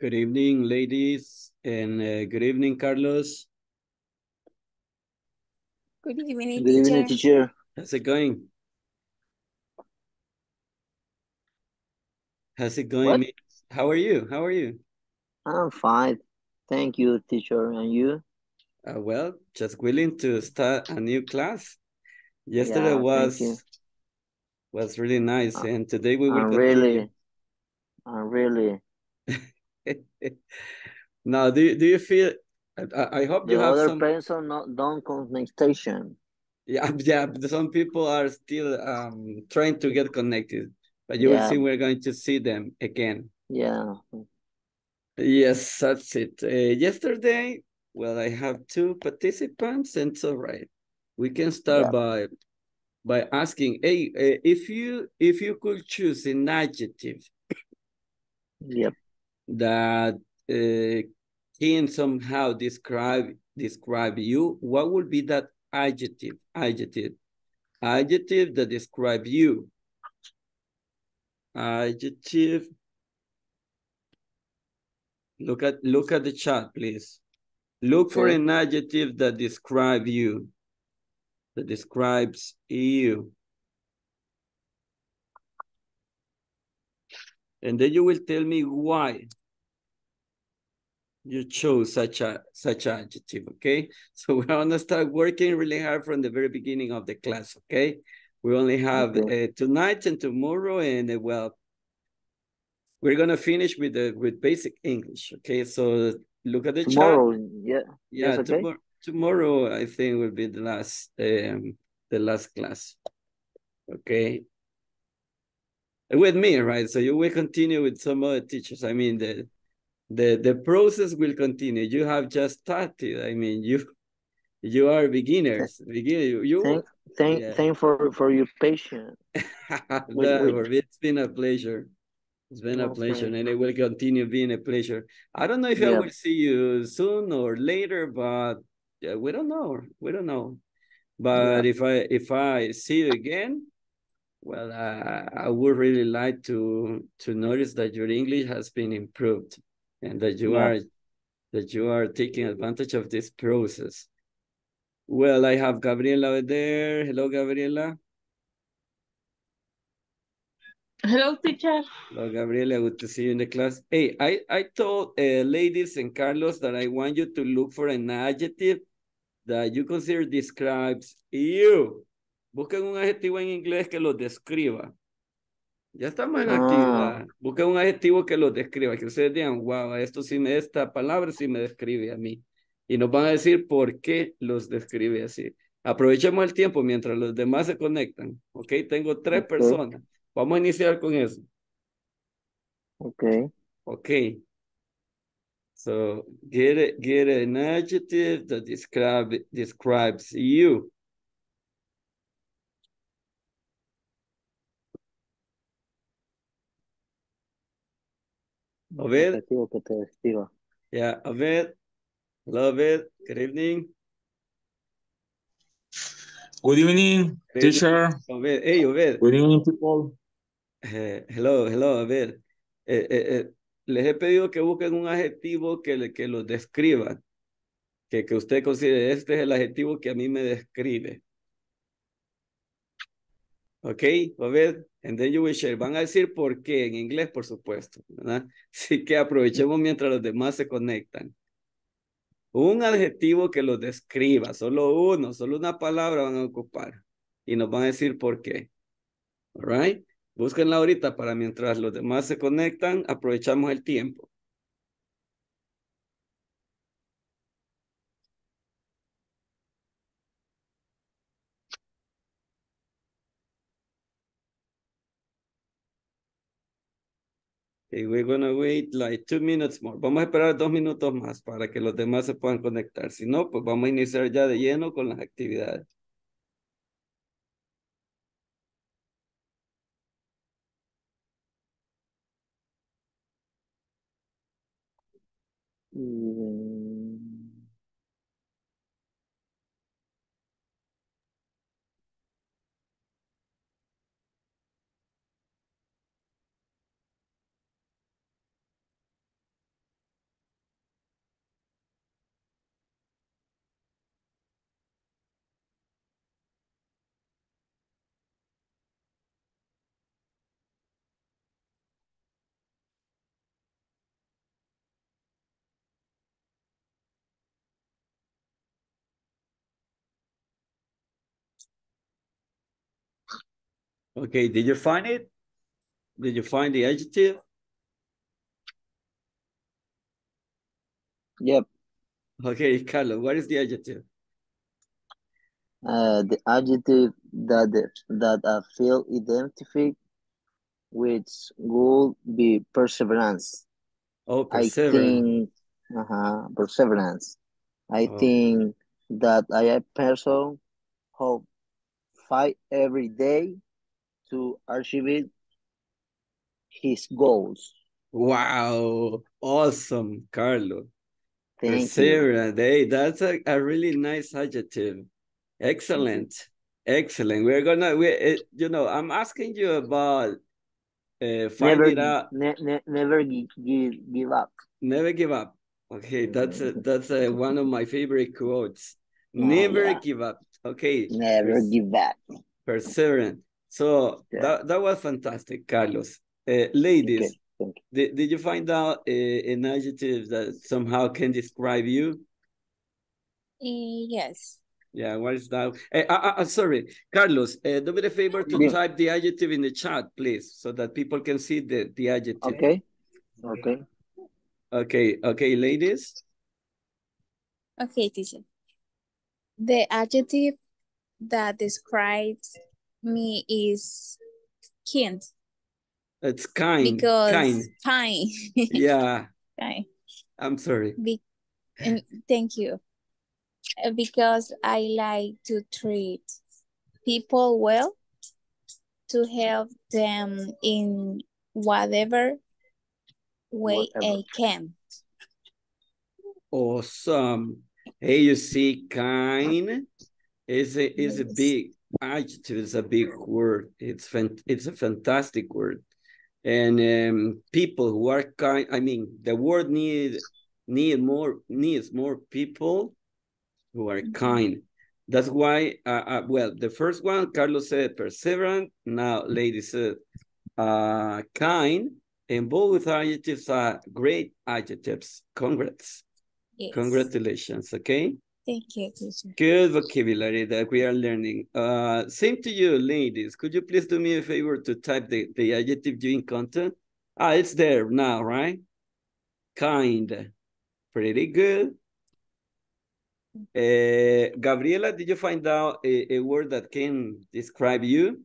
Good evening, ladies, and uh, good evening, Carlos. Good evening, Good evening, teacher. teacher. How's it going? How's it going? What? How are you? How are you? I'm fine. Thank you, teacher. And you? Uh, well, just willing to start a new class. Yesterday Yeah, was was really nice, Uh, and today we will I'm really, I'm really. now, do you, do you feel? I, I hope you have other some. person not don't connect station. Yeah, yeah. Some people are still um trying to get connected, but you will see we're going to see them again. yeah. Yes, that's it. Uh, yesterday, well, I have two participants, and all right. We can start Yeah. by by asking, hey, uh, if you if you could choose an adjective Yep. That uh, can somehow describe describe you, what would be that adjective? Adjective, adjective that describe you. Adjective. Look at look at the chat, please. Look for an adjective that describe you. That describes you. And then you will tell me why you chose such a such adjective, okay? So we're gonna start working really hard from the very beginning of the class, okay? We only have Okay. uh, tonight and tomorrow, and uh, well, we're gonna finish with the with basic English, okay? So look at the chat. Tomorrow. Yeah. Yeah, Yes. Okay. tomorrow tomorrow I think will be the last um the last class. Okay. With me, right? So you will continue with some other teachers. I mean the the the process will continue. You have just started. I mean you you are beginners. Beginner you, Thank, thank, yeah. thank for for your patience. Wait, No, wait. it's been a pleasure. It's been a pleasure and it will continue being a pleasure. I don't know if I will see you soon or later, but yeah, we don't know. We don't know. Yeah. But if I if I see you again, well, uh, I would really like to to notice that your English has been improved and that you Yeah. are that you are taking advantage of this process. Well, I have Gabriela over there. Hello, Gabriela. Hello, teacher. Hello, Gabriela. Good to see you in the class. Hey, I, I told uh, ladies and Carlos that I want you to look for an adjective that you consider describes you. Busquen un adjetivo en inglés que los describa. Ya estamos en Ah, actividad. Busquen un adjetivo que los describa, que ustedes digan, wow, esto sí me, esta palabra sí me describe a mí. Y nos van a decir por qué los describe así. Aprovechemos el tiempo mientras los demás se conectan. Ok, tengo tres okay. personas. Vamos a iniciar con eso. Okay. Okay. So get get an adjective that describe describes you. A ver, Adjetivo que te describa. yeah, a ver, love it. Good evening. Good evening, Good evening. teacher. A ver, hey, a ver. Good evening, people. Eh, hello, hello, a ver. Eh, eh, eh, les he pedido que busquen un adjetivo que, le- que los describa. Que, que usted considere, este es el adjetivo que a mí me describe. Ok, a ver, and then you will share. Van a decir por qué, en inglés, por supuesto, ¿verdad? Así que aprovechemos mientras los demás se conectan. Un adjetivo que los describa, solo uno, solo una palabra van a ocupar. Y nos van a decir por qué. All right? Búsquenla ahorita para mientras los demás se conectan, aprovechamos el tiempo. We're gonna wait like two minutes more. Vamos a esperar dos minutos más para que los demás se puedan conectar. Si no, pues vamos a iniciar ya de lleno con las actividades. Okay, did you find it? Did you find the adjective? Yep. Okay, Carlo, what is the adjective? Uh, the adjective that that I feel identified with would be perseverance. Oh, I perseverance. think uh-huh, perseverance. I Oh. think that I am a person who fight every day to achieve his goals. Wow, awesome, Carlo. Thank you. Perseverance. Hey, that's a, a really nice adjective. Excellent. Excellent. We're gonna, we, uh, you know, I'm asking you about uh, Never, finding out, ne ne never give, give, up. never give up. Okay, that's a, that's a, one of my favorite quotes. Oh, Never yeah. give up. Okay. Never give back. Perseverant. So Yeah. that, that was fantastic, Carlos. Uh, ladies, Okay, did, did you find out uh, an adjective that somehow can describe you? Yes. Yeah, what is that? Eh, uh, uh, sorry, Carlos, uh, do me the favor to Yeah. type the adjective in the chat, please, so that people can see the, the adjective. Okay, okay. Okay, okay, ladies. Okay, teacher. The adjective that describes me is kind It's kind, because kind. kind. Yeah, kind. I'm sorry. Be thank you. Uh, Because I like to treat people well, to help them in whatever way I Whatever. can. Awesome. Hey, you see, kind is a is a big adjective. is a big word. It's fan, it's a fantastic word. And um, people who are kind. I mean, the word need need more needs more people who are Mhm. kind. That's why. Uh, uh, well, the first one, Carlos said perseverant. Now, lady said uh, kind. And both adjectives are great adjectives. Congrats. Yes. Congratulations, okay? Thank you, teacher. Good vocabulary that we are learning. Uh, same to you, ladies. Could you please do me a favor to type the, the adjective you encounter? Ah, it's there now, right? Kind. Pretty good. Uh, Gabriela, did you find out a, a word that can describe you?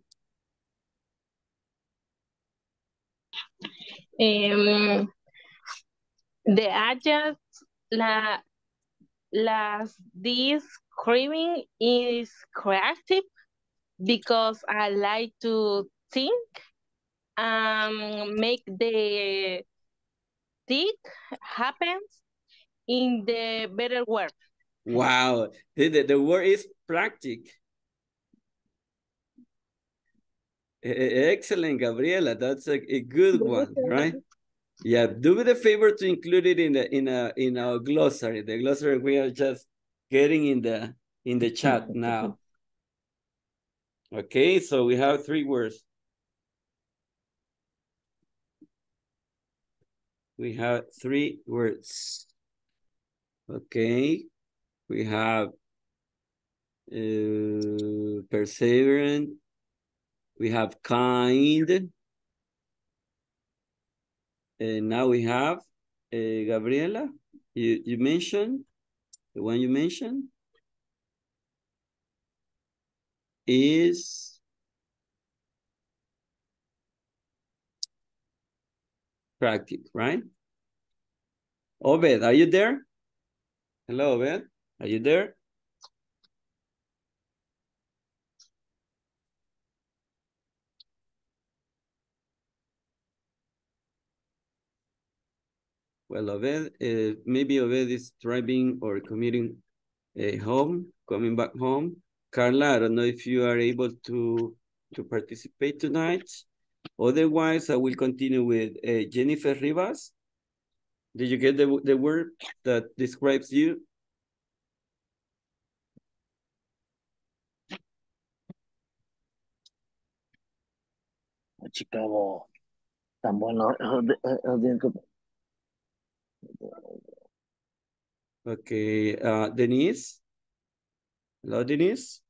Um, the adjective, la, las describing is creative because I like to think and make the thing happen in the better world. Wow, the, the, the word is practic. Excellent, Gabriela. That's a, a good one, right? Yeah, do me the favor to include it in the in a in our glossary. The glossary we are just getting in the in the chat now. Okay, so we have three words. We have three words. Okay, we have uh, perseverant. We have kind. And now we have uh, Gabriela. You you mentioned the one you mentioned is practic, right? Obed, are you there? Hello, Obed. Are you there? Well, uh, maybe Obed is driving or commuting uh, home, coming back home. Carla, I don't know if you are able to to participate tonight. Otherwise, I will continue with uh, Jennifer Rivas. Did you get the, the word that describes you? Chicago, tan bueno. Okay, uh, Denise? Hello, Denise?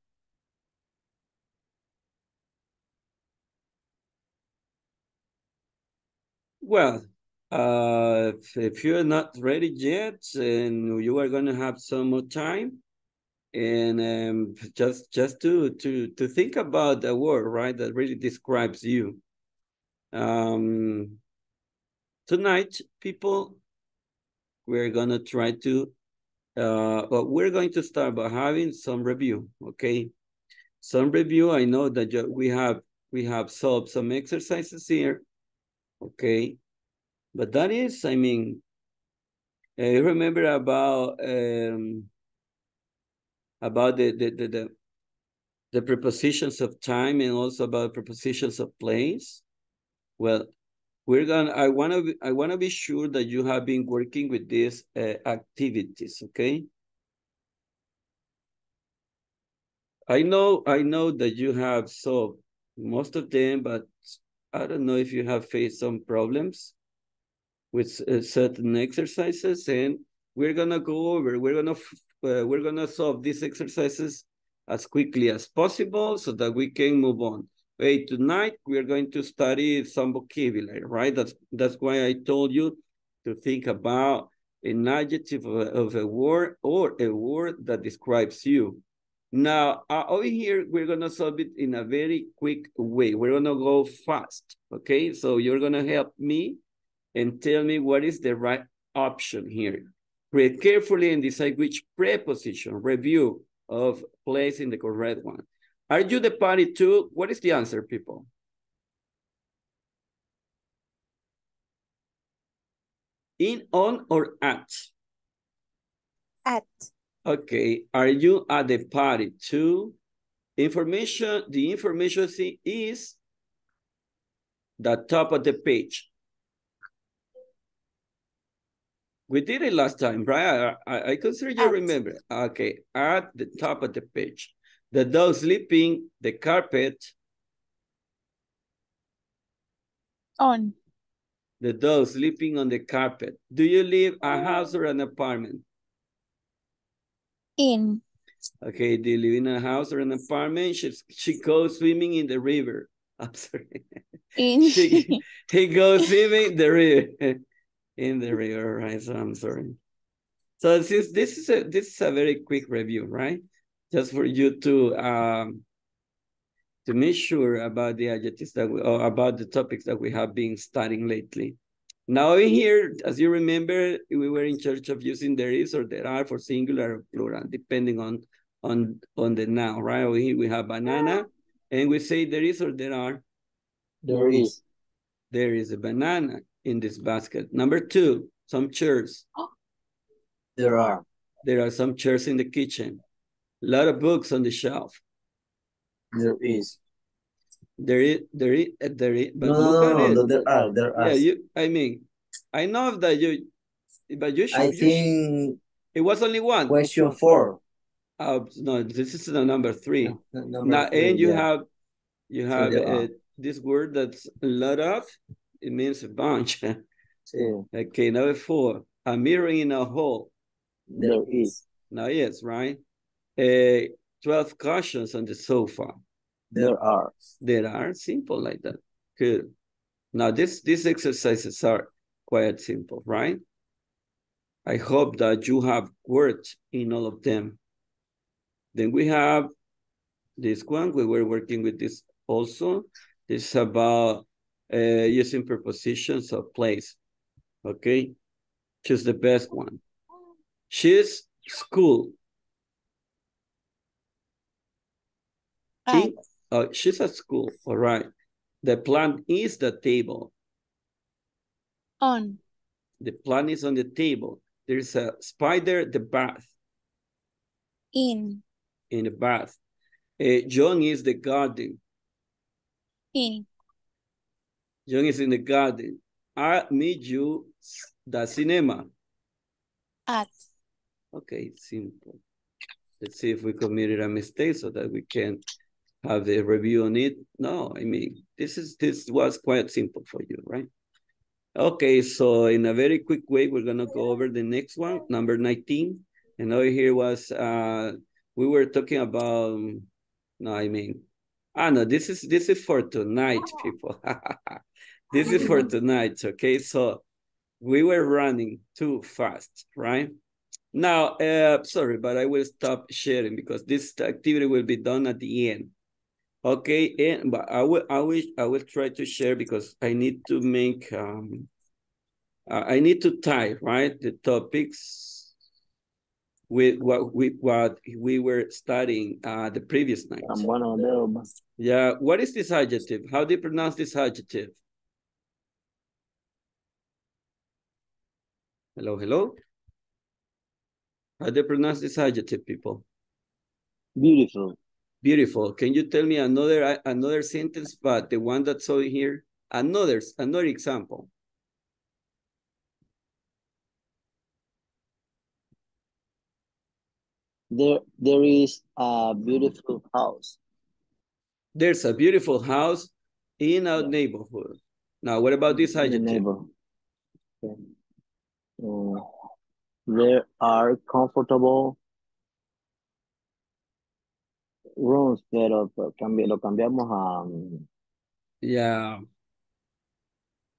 Well, uh, if, you're not ready yet and you are going to have some more time, and um, just just to to to think about a word right that really describes you um, tonight people we're going to try to uh but we're going to start by having some review okay? Some review i know that we have we have solved some exercises here okay? But that is i mean I remember about um about the the, the the the prepositions of time and also about prepositions of place? Well we're gonna i want to i want to be sure that you have been working with these uh, activities okay? I know i know that you have solved most of them but i don't know if you have faced some problems with uh, certain exercises and we're gonna go over we're gonna uh, we're gonna solve these exercises as quickly as possible so that we can move on Hey, tonight we are going to study some vocabulary, right? That's that's why I told you to think about an adjective of a, of a word or a word that describes you. Now, uh, over here, we're going to solve it in a very quick way. We're going to go fast, okay? So you're going to help me and tell me what is the right option here. Read carefully and decide which preposition, review of placing the correct one. Are you the party too? What is the answer, people? In, on, or at? At. Okay. Are you at the party too? Information, the information is the top of the page. We did it last time, right? I, I consider you At. remember. Okay, at the top of the page. The dog sleeping, the carpet, On. the dog sleeping on the carpet. Do you live a mm. house or an apartment? In. Okay, do you live in a house or an apartment? She, she goes swimming in the river. I'm sorry. In. She, he goes swimming in the river. In the river, right? So I'm sorry. So since this is a this is a very quick review, right? Just for you to um to make sure about the adjectives that we or about the topics that we have been studying lately. Now in here, as you remember, we were in charge of using there is or there are for singular or plural, depending on on on the noun, right? Over here we have banana, and we say there is or there are. There is. There is a banana in this basket. Number two, some chairs. There are. There are some chairs in the kitchen. A lot of books on the shelf. There is. There is, there is, uh, there is, but No, no, no, at no, it. no, there are. There are. Yeah, you, I mean, I know that you, but you should, I think it was only one. question four. Uh, no, this is the number three. Number Now, three, and you yeah. have, you have uh, this word that's a lot of, it means a bunch. Sí, okay, number four, a mirror in a hole. there is. Now, yes, right? Uh, 12 cushions on the sofa. There are. There are simple like that. Good. Now, this, these exercises are quite simple, right? I hope that you have worked in all of them. Then we have this one. We were working with this also. This is about uh, using prepositions of place. Okay. Choose the best one. She's school. In- oh, she's at school. All right. The plant is the table. On. The plant is on the table. There's a spider, the bath, In. in the bath. Uh, John is the garden. In. John is in the garden. I meet you the cinema. At. Okay, simple. Let's see if we committed a mistake so that we can have the review on it. No, I mean, this is this was quite simple for you, right? Okay, so in a very quick way, we're gonna go over the next one, number 19. And over here was uh we were talking about no, I mean Ah, no, this is this is for tonight, people. this is for tonight, okay? So we were running too fast, right? Now, uh, sorry, but I will stop sharing because this activity will be done at the end. Okay, and but I will I will I will try to share because I need to make um I need to tie right the topics with what we what we were studying uh the previous night. Tan buenos dedos, ma. Yeah, what is this adjective? How do you pronounce this adjective? Hello, hello. How do you pronounce this adjective, people? Beautiful. Beautiful. Can you tell me another another sentence, but the one that's over here? Another another example. There, there is a beautiful house. There's a beautiful house in our neighborhood. Now, what about this adjective? neighborhood. Okay. Uh, there are comfortable rooms, pero pues, cambi- lo cambiamos a, um, Yeah,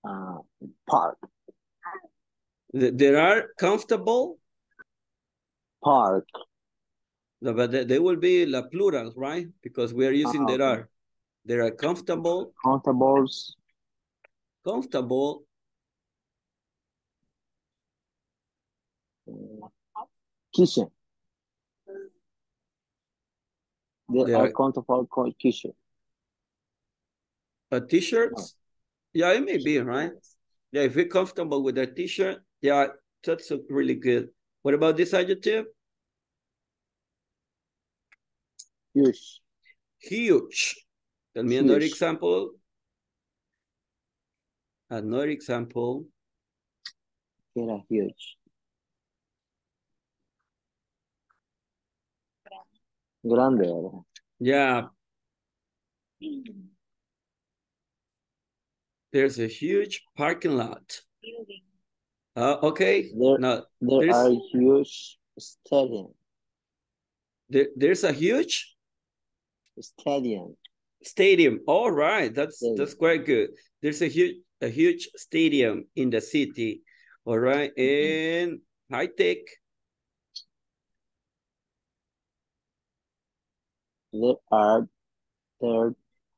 a park. Th- there are comfortable, Park. no, but they, they will be la plural, right? Because we are using Ah, there okay. are. There are comfortable, Comfortables. comfortable, uh, kitchen. There are are- comfortable co- kitchen. uh, t-shirts. Yeah, it may be, right? Yeah, if you're comfortable with a t-shirt, yeah, that's a really good. What about this adjective? Huge. Huge. Tell me another example. Another example. Era huge. Grande, ¿verdad? Yeah. There's a huge parking lot. Uh, okay. There, Now there there's are huge stadium. there, there's a huge Stadium. stadium. All right, that's Stadium. that's quite good. There's a huge a huge stadium in the city. All right, and high tech. There are there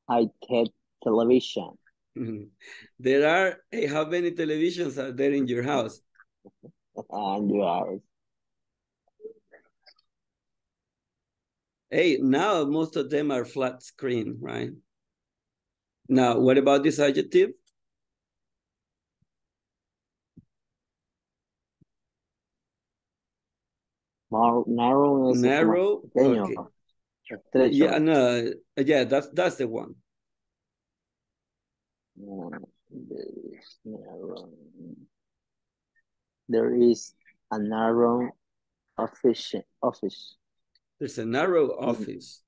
high-tech television. Mhm. There are hey, how many televisions are there in your house? And you are Hey, now most of them are flat screen, right? Now, what about this adjective? narrow. Narrow. pequeño, Okay. Estrecho. Yeah, no, yeah, that's that's the one. Mm, there is narrow. There is a narrow office. Office. There's a narrow office.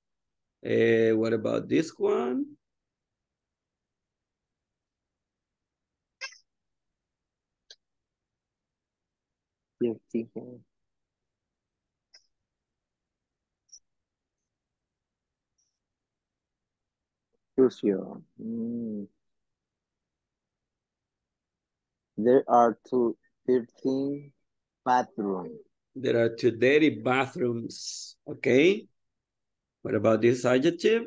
Uh, what about this one? Beautiful. Sucio. Mm. There are two, 13 bathrooms. There are two dirty bathrooms. Okay. What about this adjective?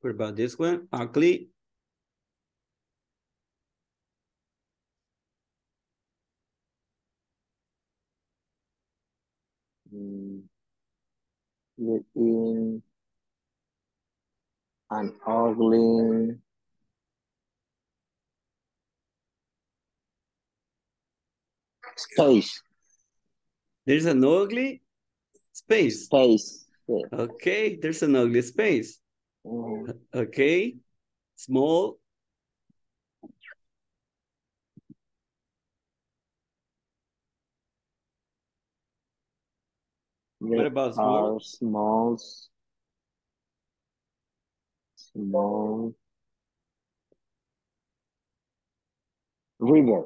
What about this one? Ugly. Mm. Live in an ugly space. There's an ugly space. Space. Yeah. Okay, there's an ugly space. Mhm. Okay, small. There about small? are smalls. Small. River.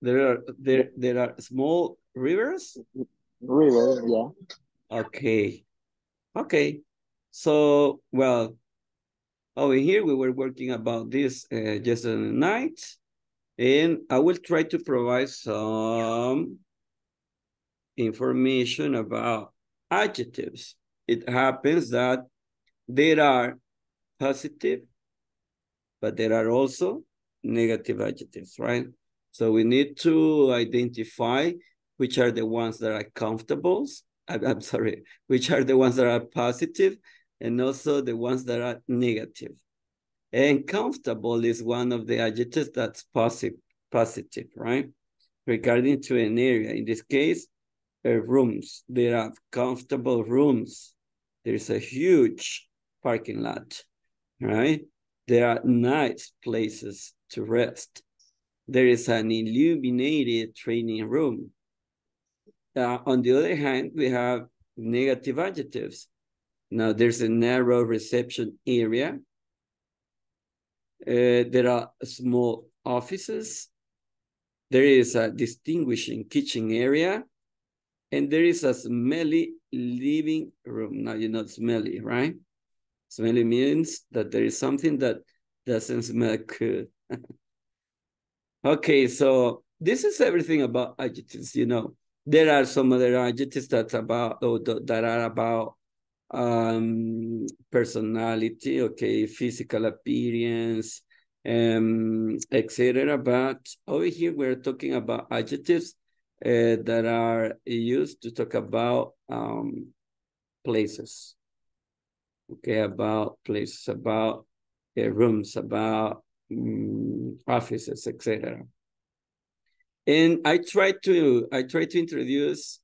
There are there there are small rivers. River, yeah. Okay. Okay. So, well, over here we were working about this uh, yesterday night, and I will try to provide some information about adjectives. It happens that there are positive, but there are also negative adjectives, right? So we need to identify which are the ones that are comfortables. I'm, I'm sorry, which are the ones that are positive and also the ones that are negative. And comfortable is one of the adjectives that's positive, positive, right? Regarding to an area. In this case, rooms. There are comfortable rooms. There is a huge parking lot, right? There are nice places to rest. There is an illuminated training room. Uh, on the other hand, we have negative adjectives. Now there's a narrow reception area. Uh, there are small offices. There is a distinguishing kitchen area. And there is a smelly living room. Now you're not smelly, right? Smelly means that there is something that doesn't smell good. okay, so this is everything about adjectives, you know. There are some other adjectives that about or that are about um personality, okay, physical appearance, um, etc. But over here we're talking about adjectives uh, that are used to talk about um places. Okay, about places, about uh, rooms, about um, offices, etc. And I try to I try to introduce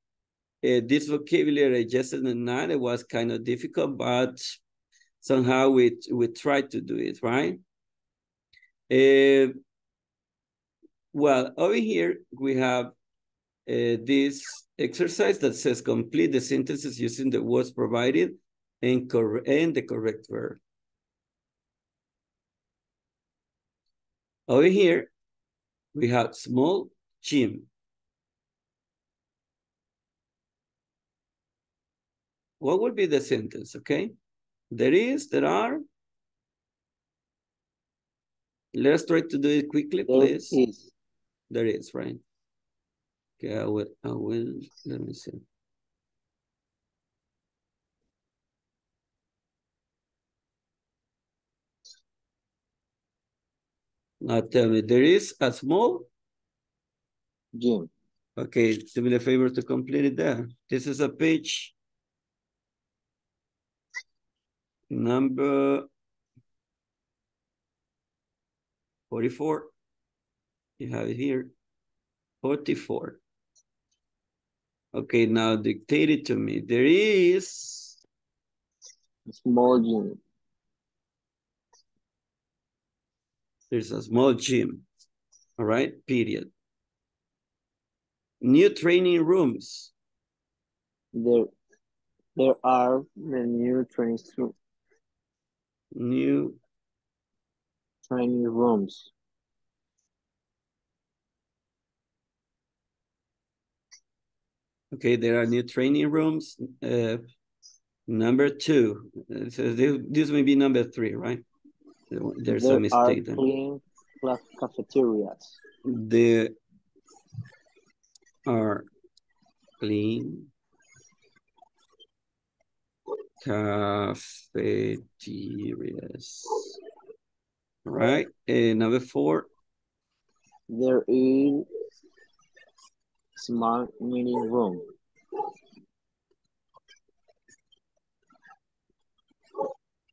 uh, this vocabulary yesterday night. It was kind of difficult, but somehow we we tried to do it right. Uh, well, over here we have uh, this exercise that says complete the sentences using the words provided and, cor and the correct verb. Over here, we have small gym. What would be the sentence, okay? There is, there are. Let's try to do it quickly, There please. is. There is, right? Okay, I will, I will, let me see. Now tell me, there is a small Gym. Okay, do me the favor to complete it there. This is a page number 44. You have it here, 44. Okay, now dictate it to me. There is, A Small gym. there's a small gym. All right, period. New training rooms. There, there are the new training stu- New training rooms. Okay, there are new training rooms. Uh, number two, so this, this may be number three, right? There's there a mistake are there. clean cla- cafeterias. There are clean cafeterias. All right, and number four, There is smart meeting room.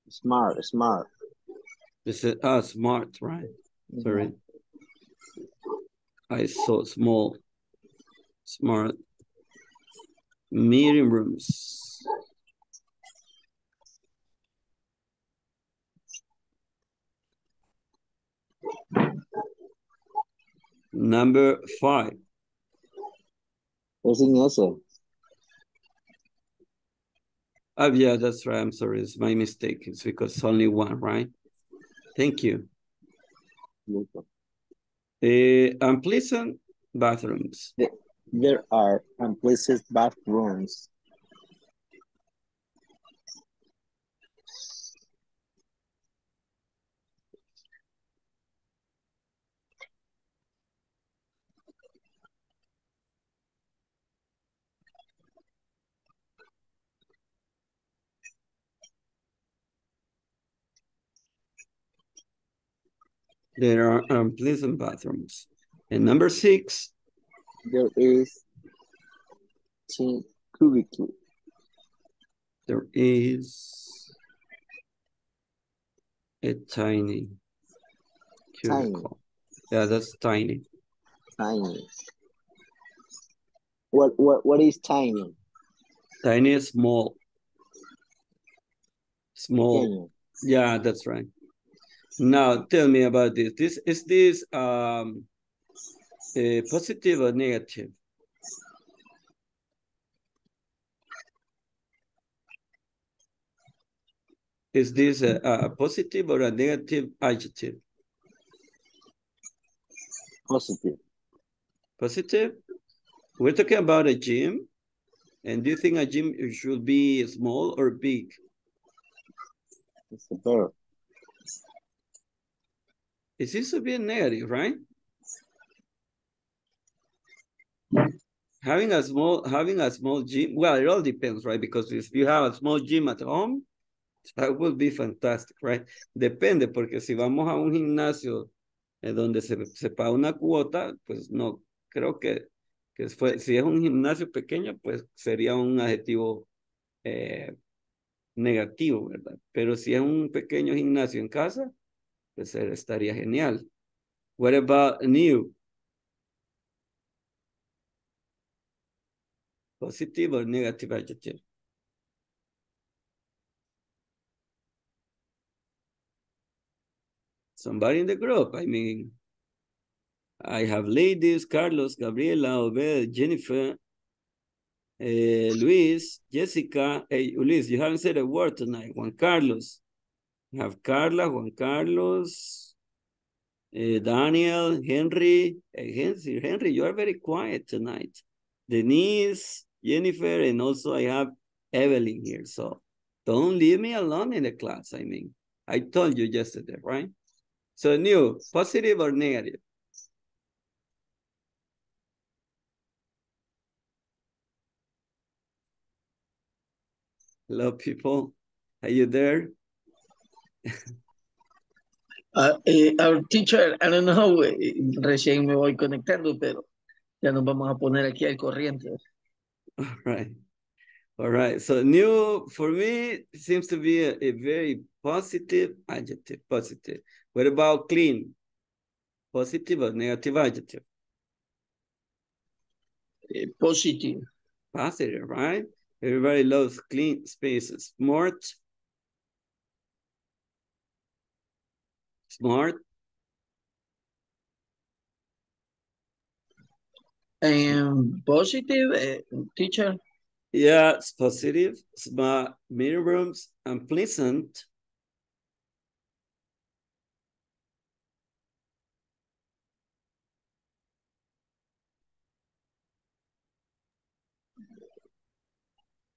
Smart, smart. this is ah smart, right? Sorry. I saw small, smart meeting rooms. Number five, Es en ese. oh yeah, that's right, I'm sorry, it's my mistake, it's because only one, right? Thank you. Eh, unpleasant bathrooms. There are unpleasant bathrooms. There are um, unpleasant bathrooms. And number six, There is teen cubicle. there is a tiny Tiny. cubicle. Yeah, that's tiny. Tiny. What what what is tiny? Tiny is small. Small. Pequeño. Yeah, that's right. Now tell me about this. This is this um a positive or negative? Is this a, a positive or a negative adjective? Positive. Positive? We're talking about a gym. And do you think a gym should be small or big? It's a verb. It seems to be a negative, right? Having a small having a small gym, well, it all depends, right? Because if you have a small gym at home, that would be fantastic, right? Depende, porque si vamos a un gimnasio eh, donde se, paga una cuota, pues no, creo que, que fue, si es un gimnasio pequeño, pues sería un adjetivo eh, negativo, ¿verdad? Pero si es un pequeño gimnasio en casa, pues eh, estaría genial. What about new? Positive or negative adjective? Somebody in the group. I mean, I have ladies, Carlos, Gabriela, Obed, Jennifer, eh, Luis, Jessica. Hey, Luis, you haven't said a word tonight. Juan Carlos. You have Carla, Juan Carlos, eh, Daniel, Henry. Hey, Henry, Henry, you are very quiet tonight. Denise, Jennifer, and also I have Evelyn here. So don't leave me alone in the class. I mean, I told you yesterday, right? So new, positive or negative? Hello, people. Are you there? Uh, eh, our teacher, I don't know, eh, recién me voy conectando, pero ya nos vamos a poner aquí al corriente. All right. All right. So new for me seems to be a, a very positive adjective. Positive. What about clean? Positive or negative adjective? Eh, positive, Positive, right? Everybody loves clean spaces. Smart. Smart. and positive, eh, teacher, Yeah, it's positive. Smart. Meeting rooms. Unpleasant.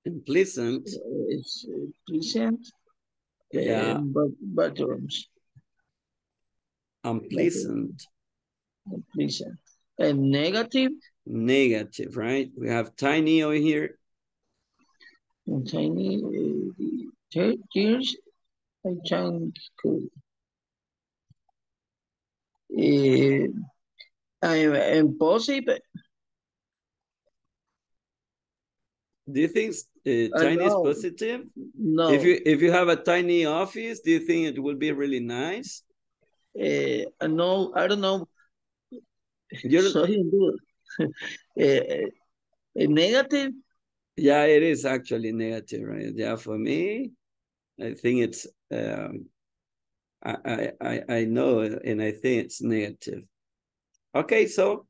Unpleasant. is eh, pleasant, Yeah. and but bathrooms, Unpleasant. pleasant, and negative, Negative, right? We have tiny over here. tiny, uh, tears, I think, cool. And positive, Do you think uh, tiny is positive? no. If you if you have a tiny office, do you think it will be really nice? No, I don't know. You don't- en duda. Eh, eh, negative, Yeah, it is actually negative, right? Yeah, for me, I think it's um, I I I I know, and I think it's negative. Okay, so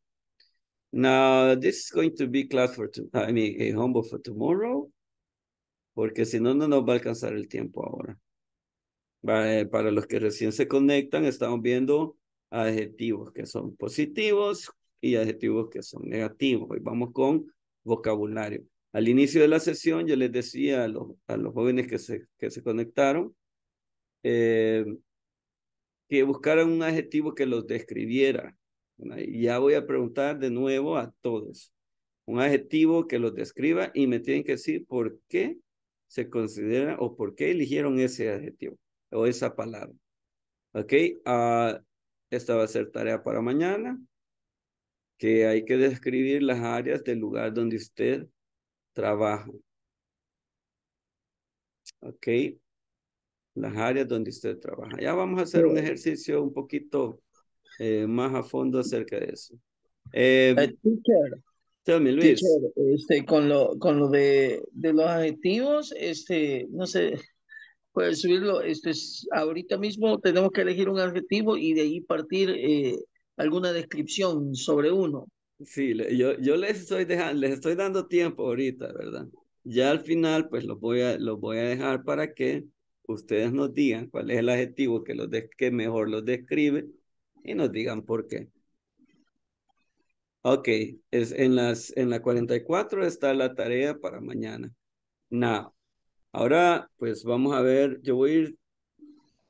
now this is going to be class for to I mean a homework for tomorrow, porque si no no nos va a alcanzar el tiempo ahora. Para los que recién se conectan, estamos viendo adjetivos que son positivos y adjetivos que son negativos. Hoy vamos con vocabulario. Al inicio de la sesión yo les decía a los, a los jóvenes que se, que se conectaron eh, que buscaran un adjetivo que los describiera. Y ya voy a preguntar de nuevo a todos. Un adjetivo que los describa y me tienen que decir por qué se considera o por qué eligieron ese adjetivo o esa palabra. Ok, uh, esta va a ser tarea para mañana, que hay que describir las áreas del lugar donde usted trabaja. Ok, las áreas donde usted trabaja. Ya vamos a hacer un ejercicio un poquito eh, más a fondo acerca de eso. Eh, teacher, tell me, Luis. teacher, este, con lo, con lo de, de los adjetivos, este, no sé, puedes subirlo, este, es- ahorita mismo tenemos que elegir un adjetivo y de ahí partir eh, alguna descripción sobre uno. Sí, yo, yo les estoy dejando, les estoy dando tiempo ahorita, ¿verdad? Ya al final, pues los voy a, los voy a dejar para que ustedes nos digan cuál es el adjetivo que, los des- que mejor los describe y nos digan por qué. Ok, es en, las, en la 44 está la tarea para mañana. Now, ahora pues vamos a ver, yo voy a ir,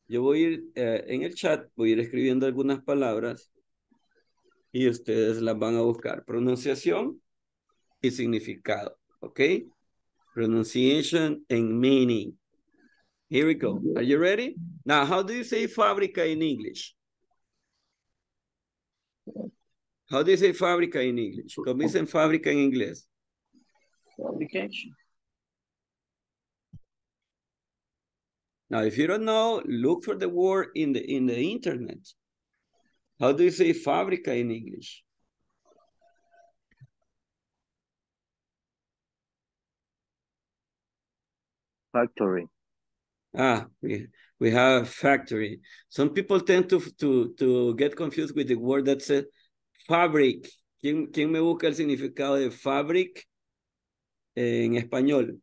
yo voy a ir eh, en el chat, voy a ir escribiendo algunas palabras y ustedes las van a buscar. Pronunciación y significado, ¿ok? Pronunciation and meaning. Here we go. Are you ready? Now, how do you say fábrica in English? How do you say fábrica in English? ¿Cómo dicen fábrica en inglés? Fabrication. Now, if you don't know, look for the word in the in the internet. How do you say fábrica in English? Factory. Ah, we, we have factory. Some people tend to, to, to get confused with the word that says fabric. ¿Quién, quién me busca el significado de fabric en español?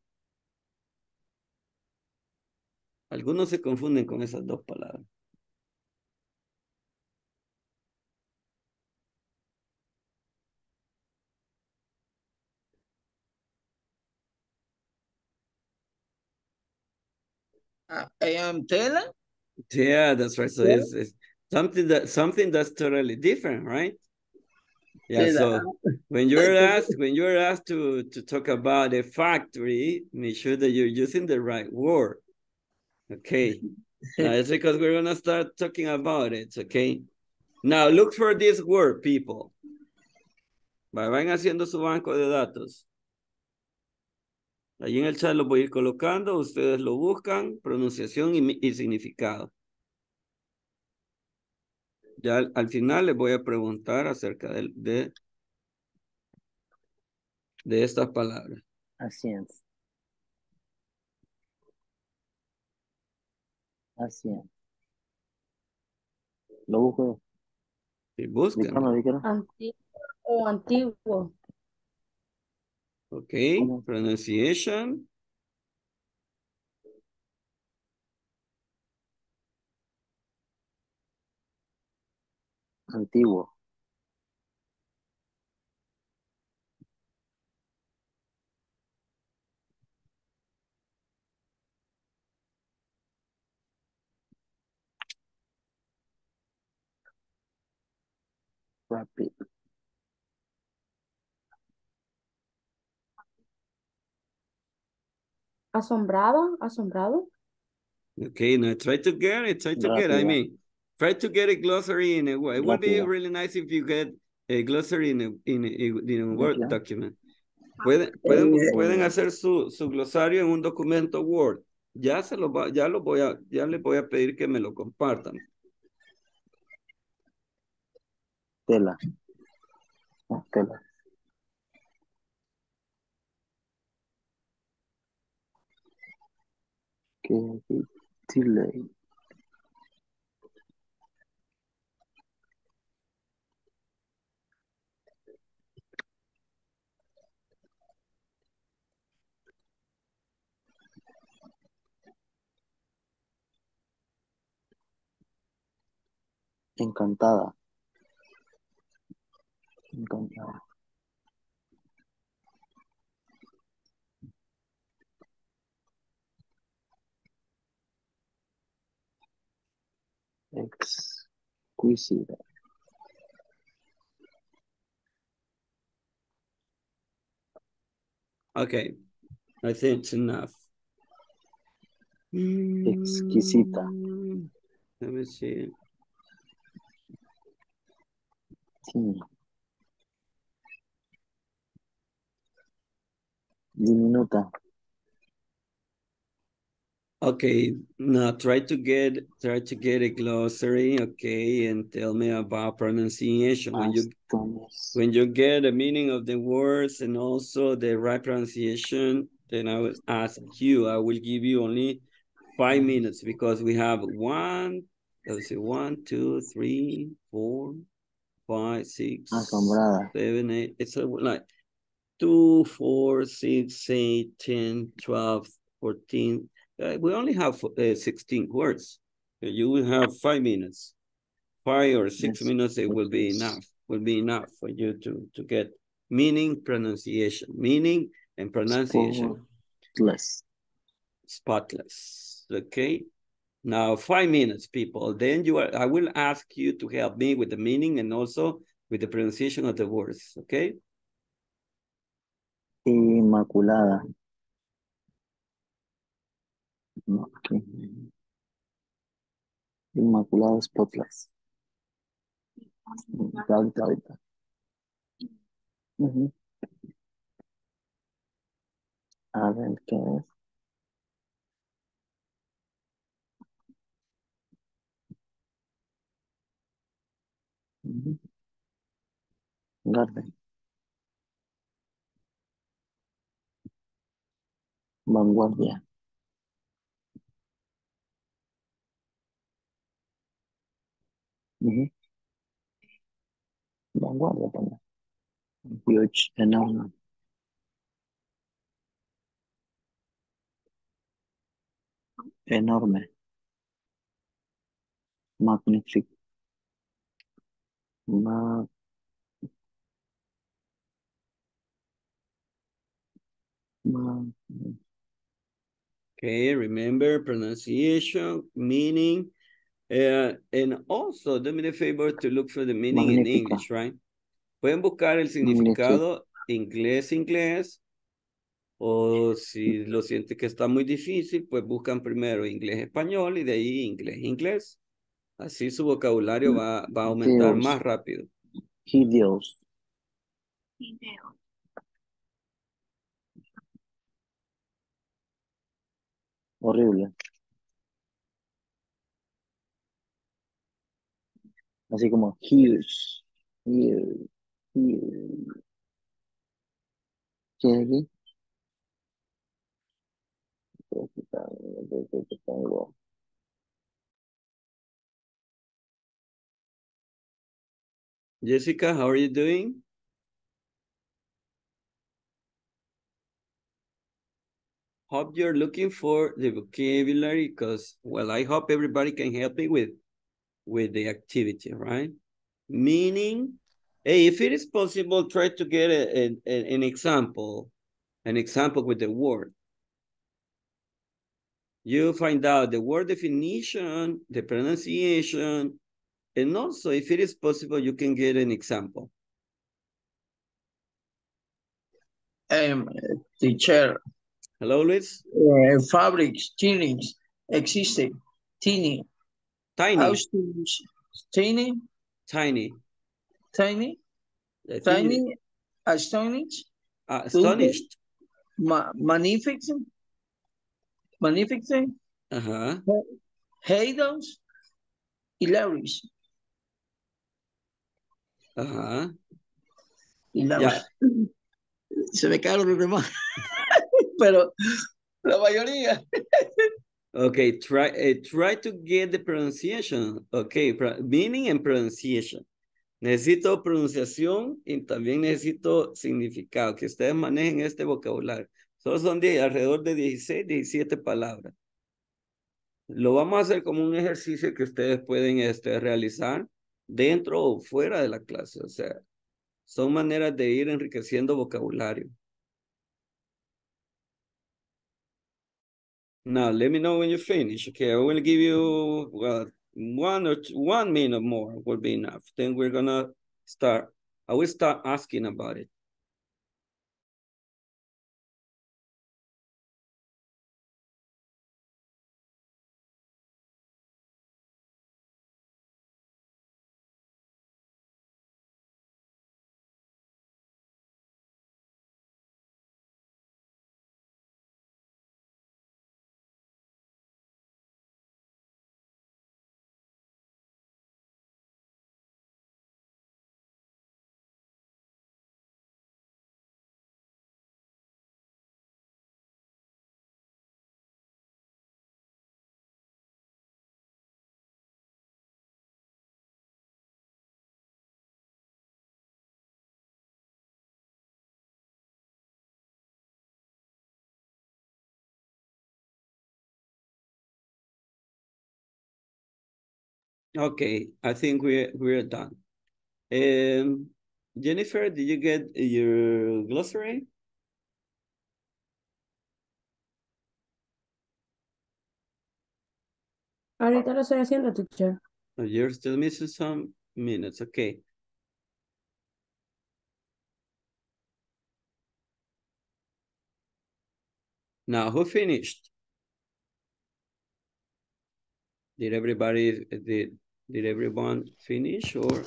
Algunos se confunden con esas dos palabras. Ah, I am tela. Yeah, that's right. So Yeah. it's, it's something that something that's totally different, right? Yeah. Tela. So when you're asked when you're asked to to talk about a factory, make sure that you're using the right word. Okay. Now, it's because we're gonna start talking about it. Okay. Now look for this word, people. Va- Van haciendo su banco de datos. Allí en el chat lo voy a ir colocando, ustedes lo buscan, pronunciación y, y significado. Ya al, al final les voy a preguntar acerca del- de, de, estas palabras. Así es. Así es. Lo busco. Sí. Dígame, dígame. Antiguo o antiguo. Ok, ¿Cómo? pronunciation. Antiguo. Rapid. Asombrado, asombrado. Okay, now try to get it, try to get, I Rápida. mean, try to get a glossary in a way. It would be really nice if you get a glossary in a, in a, in a Word Rápida. document. Pueden, pueden, Eh, pueden hacer su, su glosario en un documento Word. Ya se lo va, ya lo voy a, ya les voy a pedir que me lo compartan. Tela. Las telas. Que aquí, Chile. Encantada. Encontrar. Exquisita. Okay, I think it's enough. Exquisita. Let me see. Sí. Diminuta. Okay, now try to get try to get a glossary, okay, and tell me about pronunciation. When you when you get the meaning of the words and also the right pronunciation, then I will ask you. I will give you only five minutes because we have one, let's see, one, two, three, four, five, six, Asombrada. seven, eight. It's a, like two, four, six, eight, 10, 12, 14. Uh, we only have uh, 16 words. Uh, You will have five minutes. Five or six Yes, minutes, it will be enough. Will be enough for you to, to get meaning, pronunciation, meaning and pronunciation, Spotless. spotless. Okay. Now five minutes, people. Then you are, I will ask you to help me with the meaning and also with the pronunciation of the words. Okay. Inmaculada. No, okay. Inmaculada spotless. Ahorita, ahorita. Ujú. A ver, ¿qué es? Garden. Vanguardia. Ujú. Vanguardia también. Huge, enorme. Enorme. Magnífico. Ma- ma- Okay, remember pronunciation, meaning, uh, and also do me the favor to look for the meaning in. English, right? Pueden buscar el significado inglés, inglés, o si lo siente que está muy difícil, pues buscan primero inglés, español y de ahí inglés, inglés. Así su vocabulario va, va a aumentar Dios. más rápido. Hideous. Horrible. Así como huge. Huge. Huge. ¿Qué hay aquí? Tengo. Jessica, how are you doing? Hope you're looking for the vocabulary because, well, I hope everybody can help me with, with the activity, right? Meaning, hey, if it is possible, try to get a, a- a- an example, an example with the word. You find out the word definition, the pronunciation, and also if it is possible, you can get an example. Um, teacher, Hello, Luis? uh, fabrics, tunings, existing, teeny, Tiny, Austin's, teeny, tiny. tiny, I think- tiny, astonished, uh, astonished. ma- magnificent, magnificent, Uh-huh. Haydons, hilarious, Uh-huh. hilarious. Se me quedaron los demás, pero la mayoría. Okay, try uh, try to get the pronunciation. Okay, meaning and pronunciation. Necesito pronunciación y también necesito significado, que ustedes manejen este vocabulario. Solo son de alrededor de 16, 17 palabras. Lo vamos a hacer como un ejercicio que ustedes pueden este, realizar dentro o fuera de la clase. O sea, Son maneras de ir enriqueciendo vocabulario. Now, let me know when you finish. Okay, I will give you uh, one or two, one minute more will be enough. Then we're gonna start. I will start asking about it. Okay, I think we're we're done. Um, Jennifer, did you get your glossary? Ahorita lo estoy haciendo, teacher. Oh, You're still missing some minutes. Okay. Now, who finished? Did everybody did did everyone finish or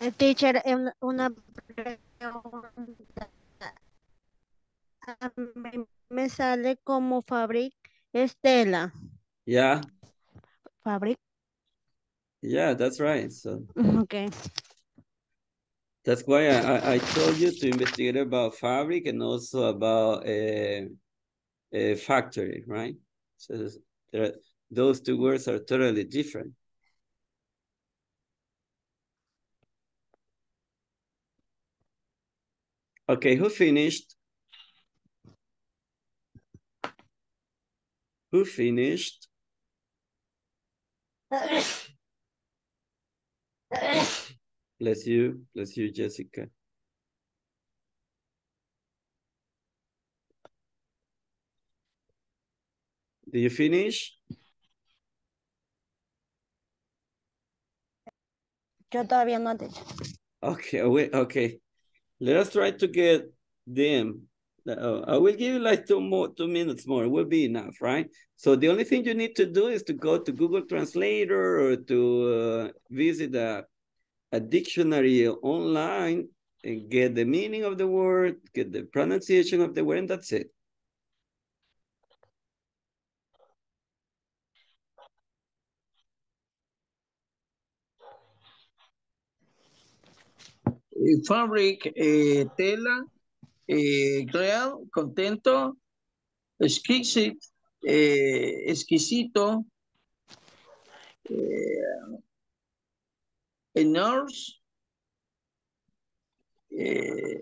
Eh, Teacher, una pregunta. A mí me sale como Fabric Estela. yeah Fabric. yeah that's right so Okay. that's why I, I told you to investigate about fabric and also about a a factory right so there those two words are totally different okay who finished who finished bless you bless you Jessica Do you finish? Yo todavía no, teacher. Okay, oh, wait, okay. Let us try to get them. Uh, I will give you like two more, two minutes more. It will be enough, right? So the only thing you need to do is to go to Google Translator or to uh, visit a, a dictionary online and get the meaning of the word, get the pronunciation of the word, and that's it. Fabric, eh, tela, eh, contento, exquisite, eh, exquisito, eh, a nurse, eh,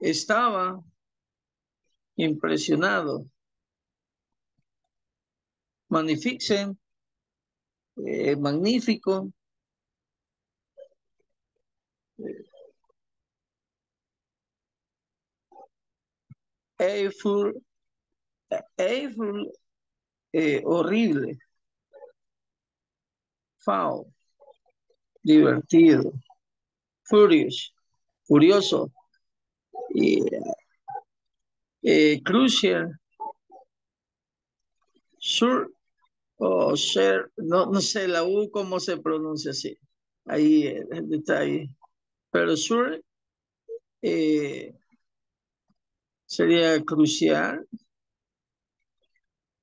estaba impresionado. Magnificent, eh, magnífico, Eiffel, Eiffel, eh, horrible, foul, divertido, furious, furioso, y, eh, crucial, o share, no, no sé la U cómo se pronuncia así, ahí eh, el detalle, pero sure, eh, sería crucial.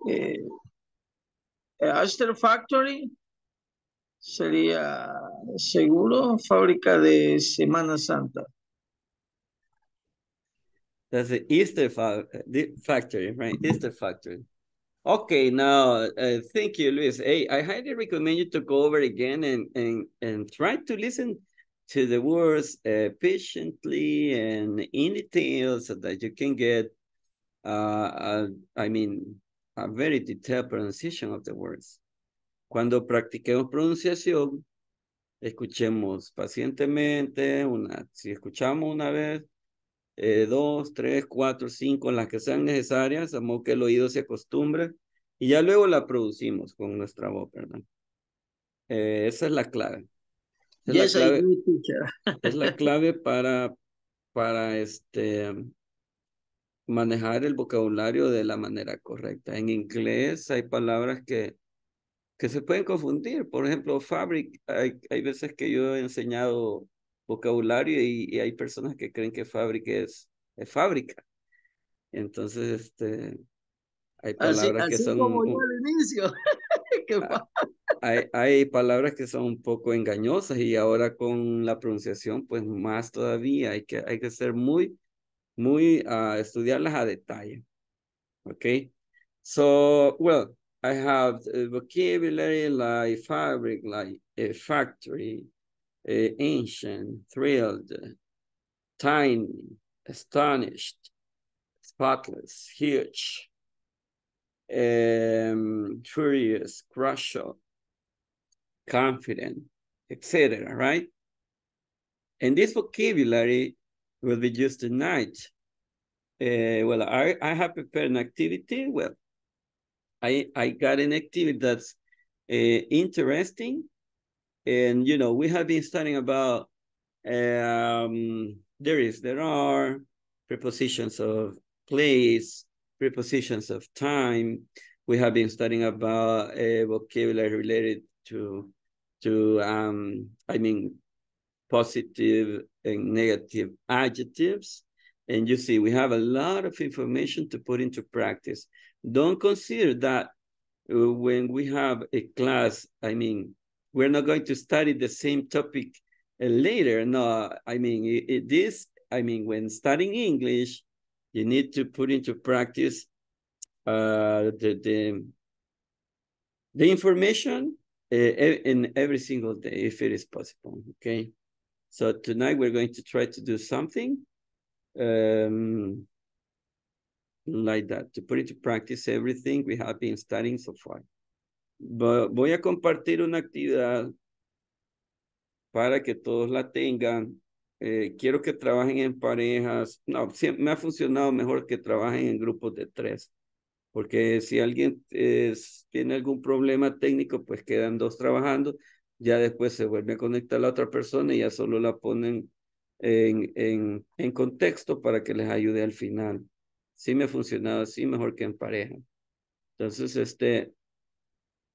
Eh, Astor Factory sería seguro fábrica de Semana Santa. That's the Easter fa the factory, right? Easter factory. Okay, now uh, thank you, Luis. Hey, I highly recommend you to go over again and and and try to listen to the words patiently and in detail so that you can get, uh, uh, I mean, a very detailed pronunciation of the words. Cuando practiquemos pronunciación, escuchemos pacientemente, una, si escuchamos una vez, eh, dos, tres, cuatro, cinco, las que sean necesarias, a modo que el oído se acostumbre, y ya luego la producimos con nuestra voz, ¿verdad? Eh, esa es la clave. Yes, es la clave, es la clave para, para este, manejar el vocabulario de la manera correcta. En inglés hay palabras que, que se pueden confundir. Por ejemplo, fabric, hay, hay veces que yo he enseñado vocabulario y, y hay personas que creen que fabric es, es fábrica. Entonces, este, hay Así, palabras que son, como yo al inicio. Que Ah, hay, hay palabras que son un poco engañosas y ahora con la pronunciación, pues más todavía. Hay que, hay que ser muy, muy, a estudiarlas a detalle. Okay. So, well, I have vocabulary like fabric, like a factory, uh, ancient, thrilled, tiny, astonished, spotless, huge, um, furious, crucial, confident, etc. Right? And this vocabulary will be used tonight. Uh, well, I, I have prepared an activity. Well, I, I got an activity that's uh, interesting. And, you know, we have been studying about, um, there is, there are prepositions of place, prepositions of time. We have been studying about a vocabulary related to, to um, I mean, positive and negative adjectives. And you see, we have a lot of information to put into practice. Don't consider that uh, when we have a class, I mean, we're not going to study the same topic uh, later. No, I mean, it, it, this, I mean, when studying English, you need to put into practice uh, the, the, the information uh, in every single day, if it is possible, okay? So tonight we're going to try to do something um, like that, to put into practice everything we have been studying so far. Vo- Voy a compartir una actividad para que todos la tengan. Eh, quiero que trabajen en parejas. No, me ha funcionado mejor que trabajen en grupos de tres. Porque si alguien es- tiene algún problema técnico, pues quedan dos trabajando. Ya después se vuelve a conectar la otra persona y ya solo la ponen en, en, en contexto para que les ayude al final. Sí me ha funcionado así mejor que en pareja. Entonces, este,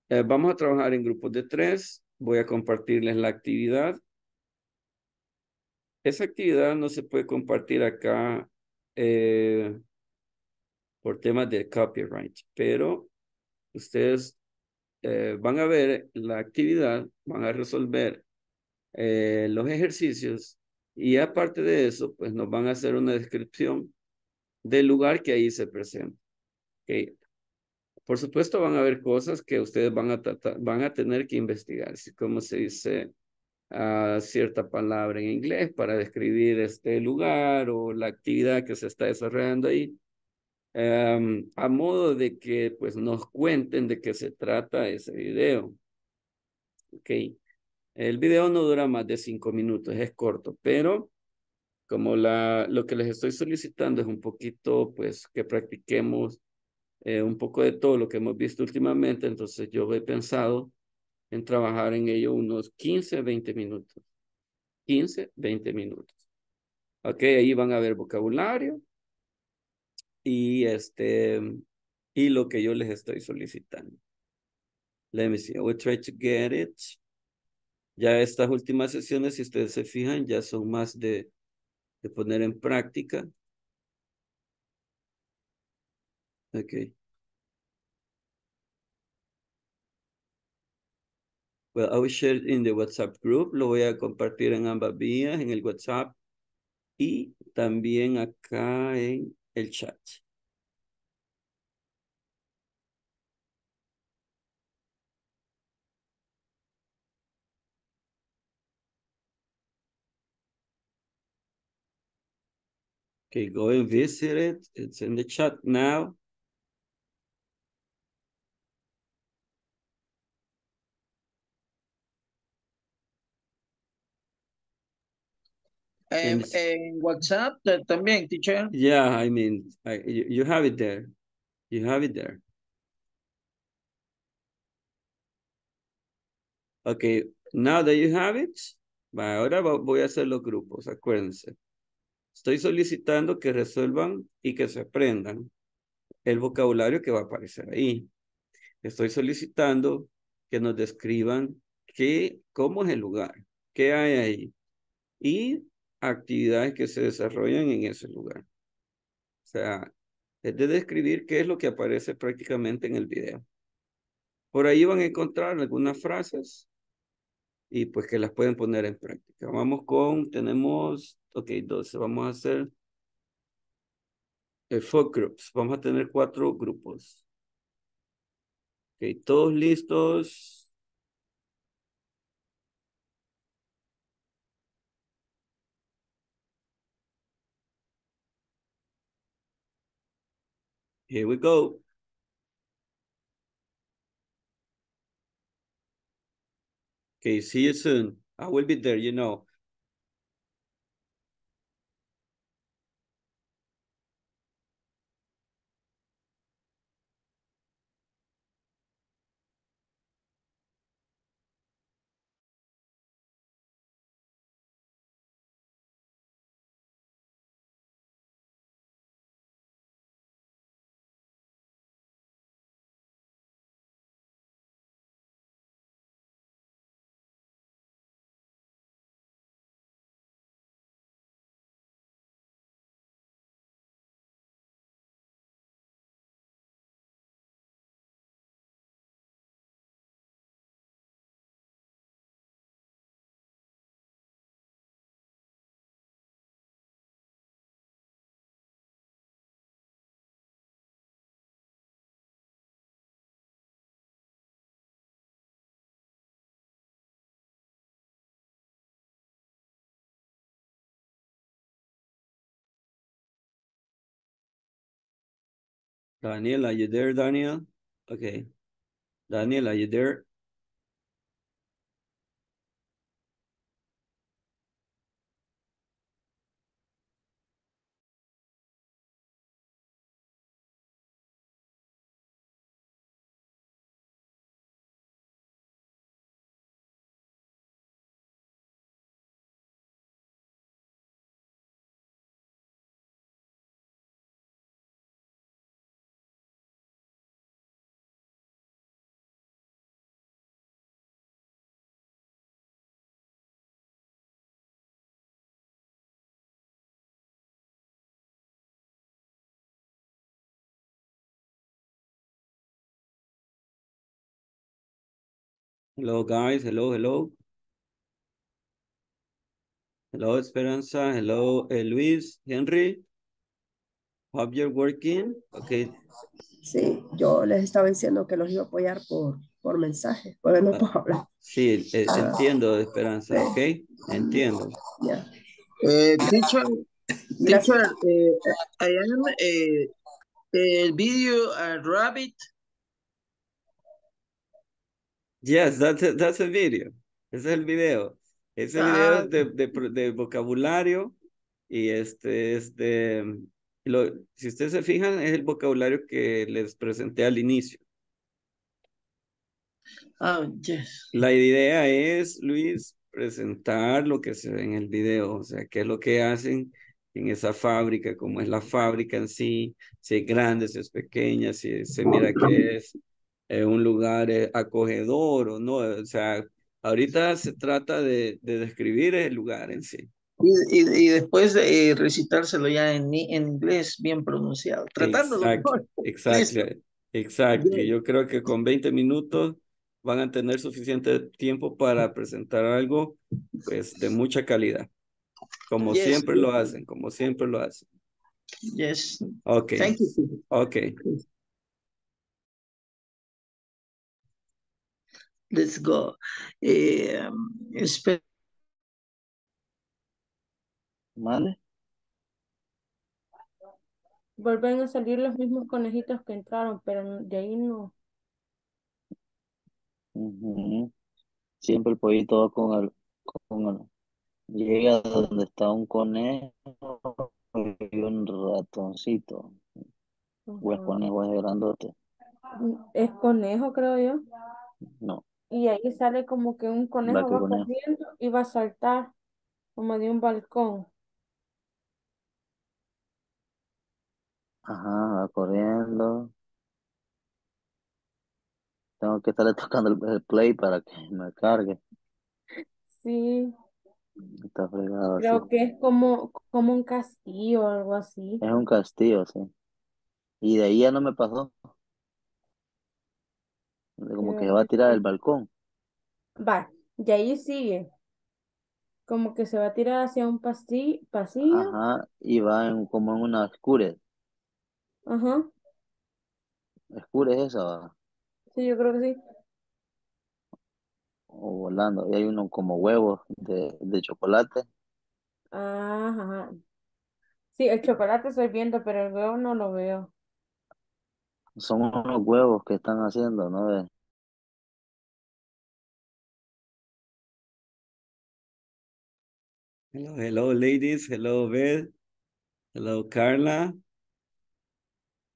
eh, vamos a trabajar en grupos de tres. Voy a compartirles la actividad. Esa actividad no se puede compartir acá eh, por temas de copyright, pero ustedes eh, van a ver la actividad, van a resolver eh, los ejercicios y aparte de eso, pues nos van a hacer una descripción del lugar que ahí se presenta. Ok. Por supuesto, van a haber cosas que ustedes van a, tratar- van a tener que investigar, como se dice ah, cierta palabra en inglés para describir este lugar o la actividad que se está desarrollando ahí, Em, a modo de que pues nos cuenten de qué se trata ese video. Ok. El video no dura más de cinco minutos, es corto, pero como la, lo que les estoy solicitando es un poquito, pues, que practiquemos eh, un poco de todo lo que hemos visto últimamente, entonces yo he pensado en trabajar en ello unos 15, 20 minutos. 15, 20 minutos. Ok, ahí van a ver vocabulario y este, y lo que yo les estoy solicitando. Let me see, I will try to get it. Ya estas últimas sesiones, si ustedes se fijan, ya son más de, de poner en práctica. Ok. Well, I will share in the WhatsApp group. Lo voy a compartir en ambas vías, en el WhatsApp y también acá en el chat. Okay, go and visit it. It's in the chat now. En, And- en WhatsApp ta- también, teacher. Yeah, I mean, I, you, you have it there. You have it there. Okay, now that you have it, ahora voy a hacer los grupos, acuérdense. Estoy solicitando que resuelvan y que se aprendan el vocabulario que va a aparecer ahí. Estoy solicitando que nos describan qué, cómo es el lugar, qué hay ahí y actividades que se desarrollan en ese lugar. O sea, es de describir qué es lo que aparece prácticamente en el video. Por ahí van a encontrar algunas frases y pues que las pueden poner en práctica. Vamos con, tenemos, ok, 12, vamos a hacer eh, focus groups. Vamos a tener cuatro grupos. Ok, todos listos. Here we go. Okay, see you soon. I will be there, you know. Daniel, are you there, Daniel? Okay. Daniel, are you there? Hello, guys. Hello, hello. Hello, Esperanza. Hello, eh, Luis, Henry. Hope you're working. Okay. Sí, yo les estaba diciendo que los iba a apoyar por, por mensaje, porque no Ah. puedo hablar. Sí, eh, Ah. entiendo, Esperanza, ok. Entiendo. Ya. Eh, teacher, Gracias. teacher, eh, I am eh, el video uh, rabbit. Yes, that's a, that's a video. Ese es el video. Ese video Ah. es de, de, de vocabulario y este, este, lo, si ustedes se fijan, es el vocabulario que les presenté al inicio. Ah, yes. La idea es, Luis, presentar lo que se ve en el video, o sea, qué es lo que hacen en esa fábrica, cómo es la fábrica en sí, si es grande, si es pequeña, si se mira que es eh, un lugar eh, acogedor o no, o sea, ahorita se trata de, de describir el lugar en sí. Y, y, y después eh, recitárselo ya en, en inglés bien pronunciado, tratándolo Exacto, mejor. exacto, exacto. Bien. Yo creo que con 20 minutos van a tener suficiente tiempo para presentar algo pues de mucha calidad. Como Yes, siempre lo hacen, como siempre lo hacen. Yes. Ok, Thank you. teacher. Let's go. Eh, espe- ¿Vale? Vuelven a salir los mismos conejitos que entraron, pero de ahí no. Ujú. Siempre el pollito va con el, con el, Llega donde está un conejo y un ratoncito. O es conejo, es grandote. Es conejo, creo yo. No, Y ahí sale como que un conejo va conejo. corriendo y va a saltar como de un balcón. Ajá, va corriendo. Tengo que estarle tocando el, el play para que me cargue. Sí, Está fregado así. creo que es como, como un castillo o algo así. Es un castillo, sí. Y de ahí ya no me pasó. Como que se va a tirar del balcón. Va, y ahí sigue. Como que se va a tirar hacia un pasti- pasillo. Ajá, y va en, como en una escure. Ajá, Escure es esa, va, sí, yo creo que sí. o volando. Y hay uno como huevos de, de chocolate. Ajá. Sí, el chocolate estoy viendo, pero el huevo no lo veo. Son unos huevos que están haciendo, ¿no? ve? Hello, hello, ladies. Hello, Beth. Hello, Carla.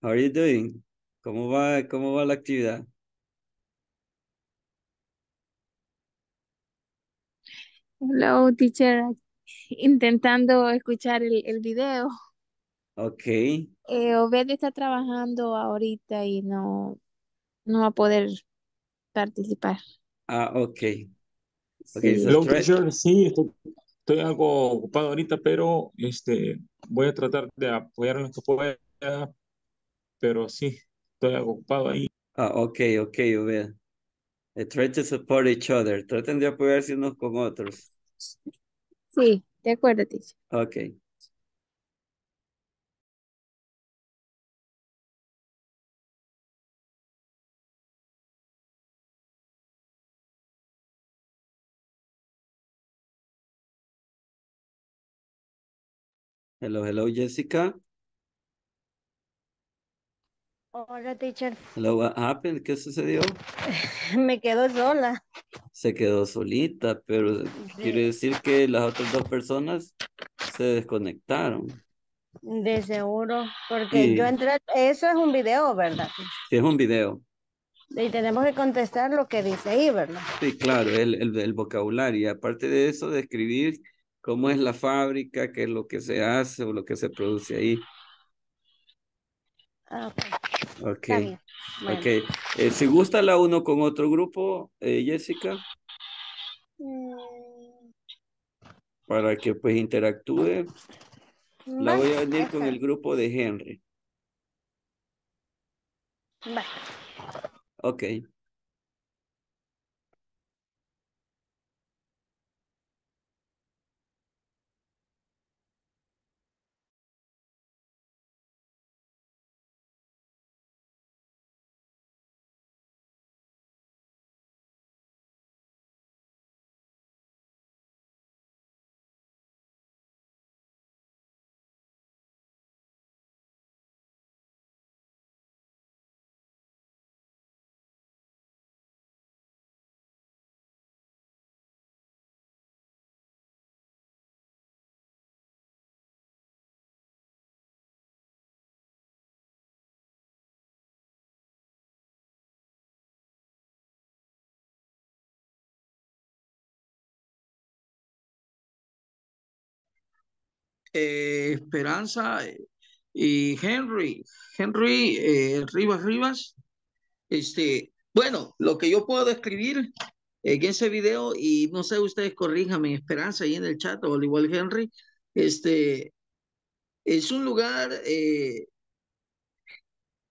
How are you doing? ¿Cómo va, cómo va la actividad? Hello, teacher. Intentando escuchar el, el video. Ok. Eh, Obed está trabajando ahorita y no, no va a poder participar. Ah, ok. Ok, Sí. so Hello, try- teacher. Sí, estoy, estoy algo ocupado ahorita, pero este, voy a tratar de apoyar en lo que pueda, pero sí, estoy algo ocupado ahí. Ah, ok, ok, Obed. Eh, Try to support each other. Traten de apoyarse unos con otros. Sí, de acuerdo, teacher. Ok. Hello, hello, Jessica. Hola, teacher. Hello, what happened? ¿Qué sucedió? Me quedo sola. Se quedó solita, pero quiere decir que las otras dos personas se desconectaron. De seguro, porque Sí. yo entré, eso es un video, ¿verdad? Sí, es un video. Y tenemos que contestar lo que dice ahí, ¿verdad? Sí, claro, el, el, el vocabulario. Y aparte de eso, describir cómo es la fábrica, qué es lo que se hace o lo que se produce ahí. Ah, ok, Ok, está bien. Bueno. ok. Eh, si gusta la uno con otro grupo, eh, Jessica, Mm, para que pues interactúe, la voy a venir con el grupo de Henry. bien. Va. Ok. Eh, Esperanza eh, y Henry. Henry eh, Rivas Rivas. Este, bueno, lo que yo puedo describir en ese video, y no sé, ustedes corríjanme, Esperanza, ahí en el chat, o al igual Henry, este, es un lugar, eh,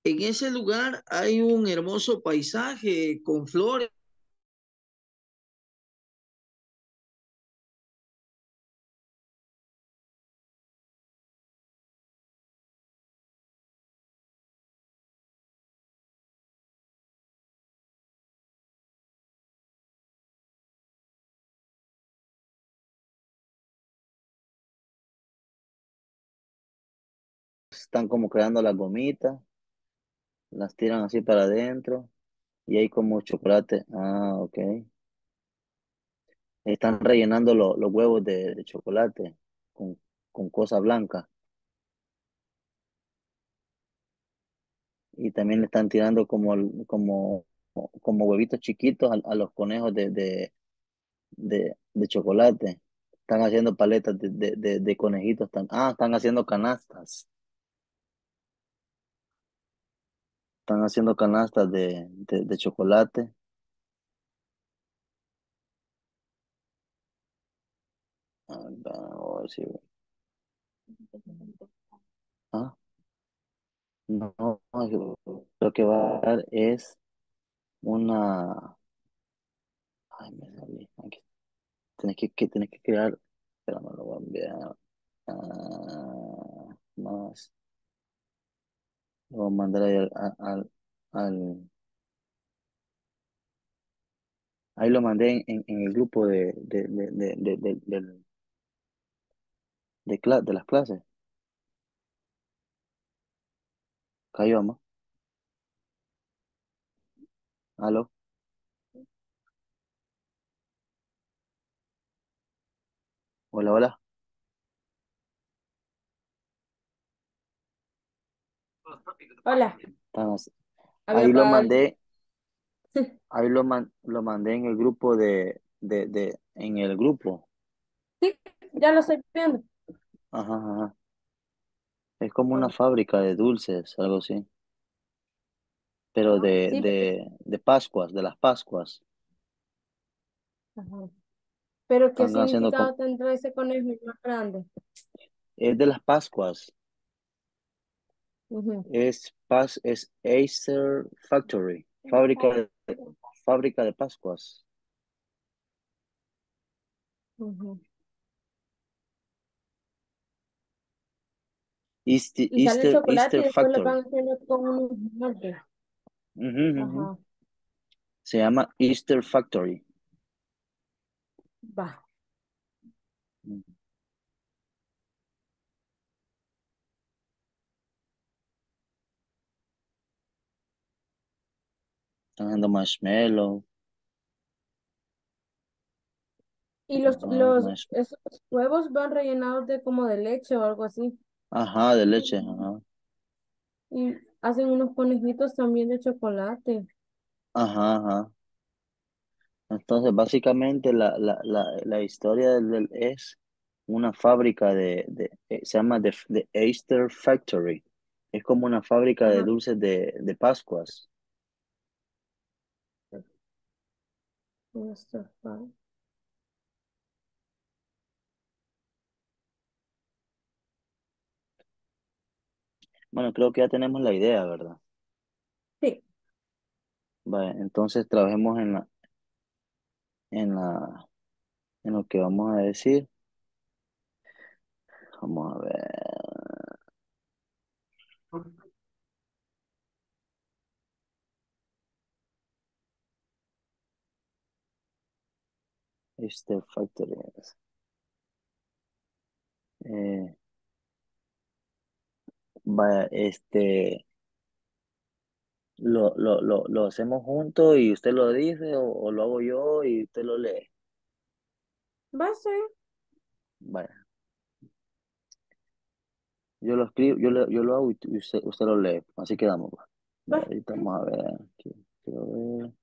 en ese lugar hay un hermoso paisaje con flores. Están como creando las gomitas, las tiran así para adentro y hay como chocolate. Ah, ok. Están rellenando lo- los huevos de, chocolate con, con cosa blanca. Y también le están tirando como, como, como huevitos chiquitos a, a los conejos de, de, de, de chocolate. Están haciendo paletas de, de, de, de conejitos. Ah, están haciendo canastas. Están haciendo canastas de, de, chocolate. Ah, vamos a ver si- Ah, no, no, lo que va a dar es una. Ay, me salí. Aquí. Tienes que, que, tienes que crear. Espera, me lo voy a enviar. Ah, más. Lo voy a mandar ahí al, al, al- Ahí lo mandé en, en, en el grupo de, de, de, de, de, de, del- de, cla- de las clases. Cayó, amor. Aló. Hola, hola. Hola, Ahí lo mandé, ahí lo, man- lo mandé en el grupo de, de, de, en el grupo. Ya lo estoy viendo. Ajá, ajá. Es como una fábrica de dulces, algo así. Pero de, Sí, de, de Pascuas, de las Pascuas. Ajá. Pero ¿qué Están haciendo significado con- tendrá ese conejo más grande? es de las Pascuas. Es, pas, es Acer Factory, fábrica, fábrica de Pascuas. Uh -huh. Easter, y Se llama Easter Factory. Están haciendo marshmallow. Y los, los esos huevos van rellenados de como de leche o algo así. Ajá, de leche, ajá. Y hacen unos conejitos también de chocolate. Ajá, ajá. Entonces, básicamente la, la, la, la historia del, del- es una fábrica de, de eh, se llama The, The Easter Factory. Es como una fábrica de dulces de, de Pascuas. Bueno, creo que ya tenemos la idea, ¿verdad? Sí, Vale, entonces trabajemos en la, en la, en lo que vamos a decir. Vamos a ver. Easter Factory. Eh, vaya, este, lo, lo, lo, lo hacemos juntos y usted lo dice o, o lo hago yo y usted lo lee. va a ser. Vaya. Yo lo escribo, yo lo, yo lo hago y usted, usted lo lee. Así quedamos. pues. Vaya, ahorita vamos a ver. aquí, quiero ver.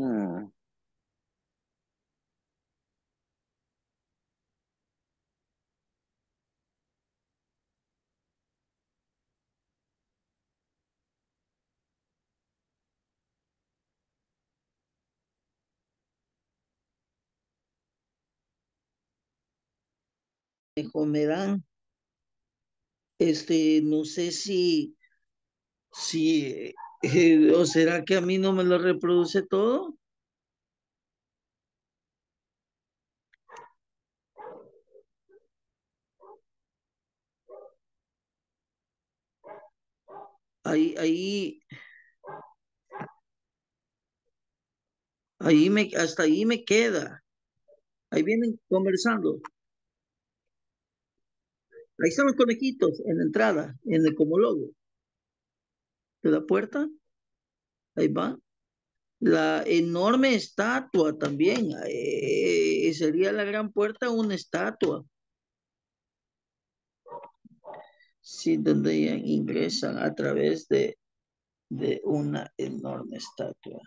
Mm, me dan, este, no sé si, si, eh, o será que a mí no me lo reproduce todo. Ahí, ahí, ahí me, hasta ahí me queda. Ahí vienen conversando. Ahí están los conejitos en la entrada, en el como de la puerta. Ahí va. La enorme estatua también. eh, sería la gran puerta una estatua. Sí, donde ingresan a través de, de una enorme estatua.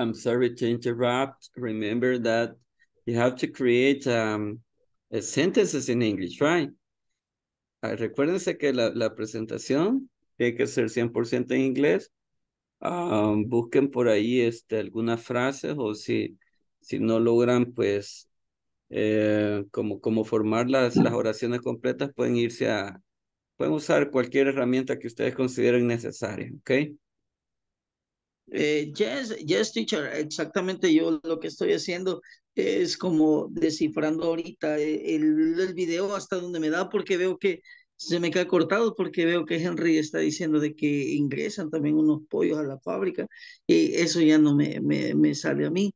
I'm sorry to interrupt. Remember that you have to create um, sentences in English, right? Ah, recuérdense que la, la presentación tiene que ser 100% en inglés. Ah, busquen por ahí este, algunas frases o si, si no logran, pues, eh, como, como formar las, las oraciones completas, pueden irse a, pueden usar cualquier herramienta que ustedes consideren necesaria, ¿ok? Eh, yes, yes, teacher, exactamente yo lo que estoy haciendo es como descifrando ahorita eh, el, el video hasta donde me da porque veo que se me queda cortado porque veo que Henry está diciendo de que ingresan también unos pollos a la fábrica y eso ya no me, me, me sale a mí,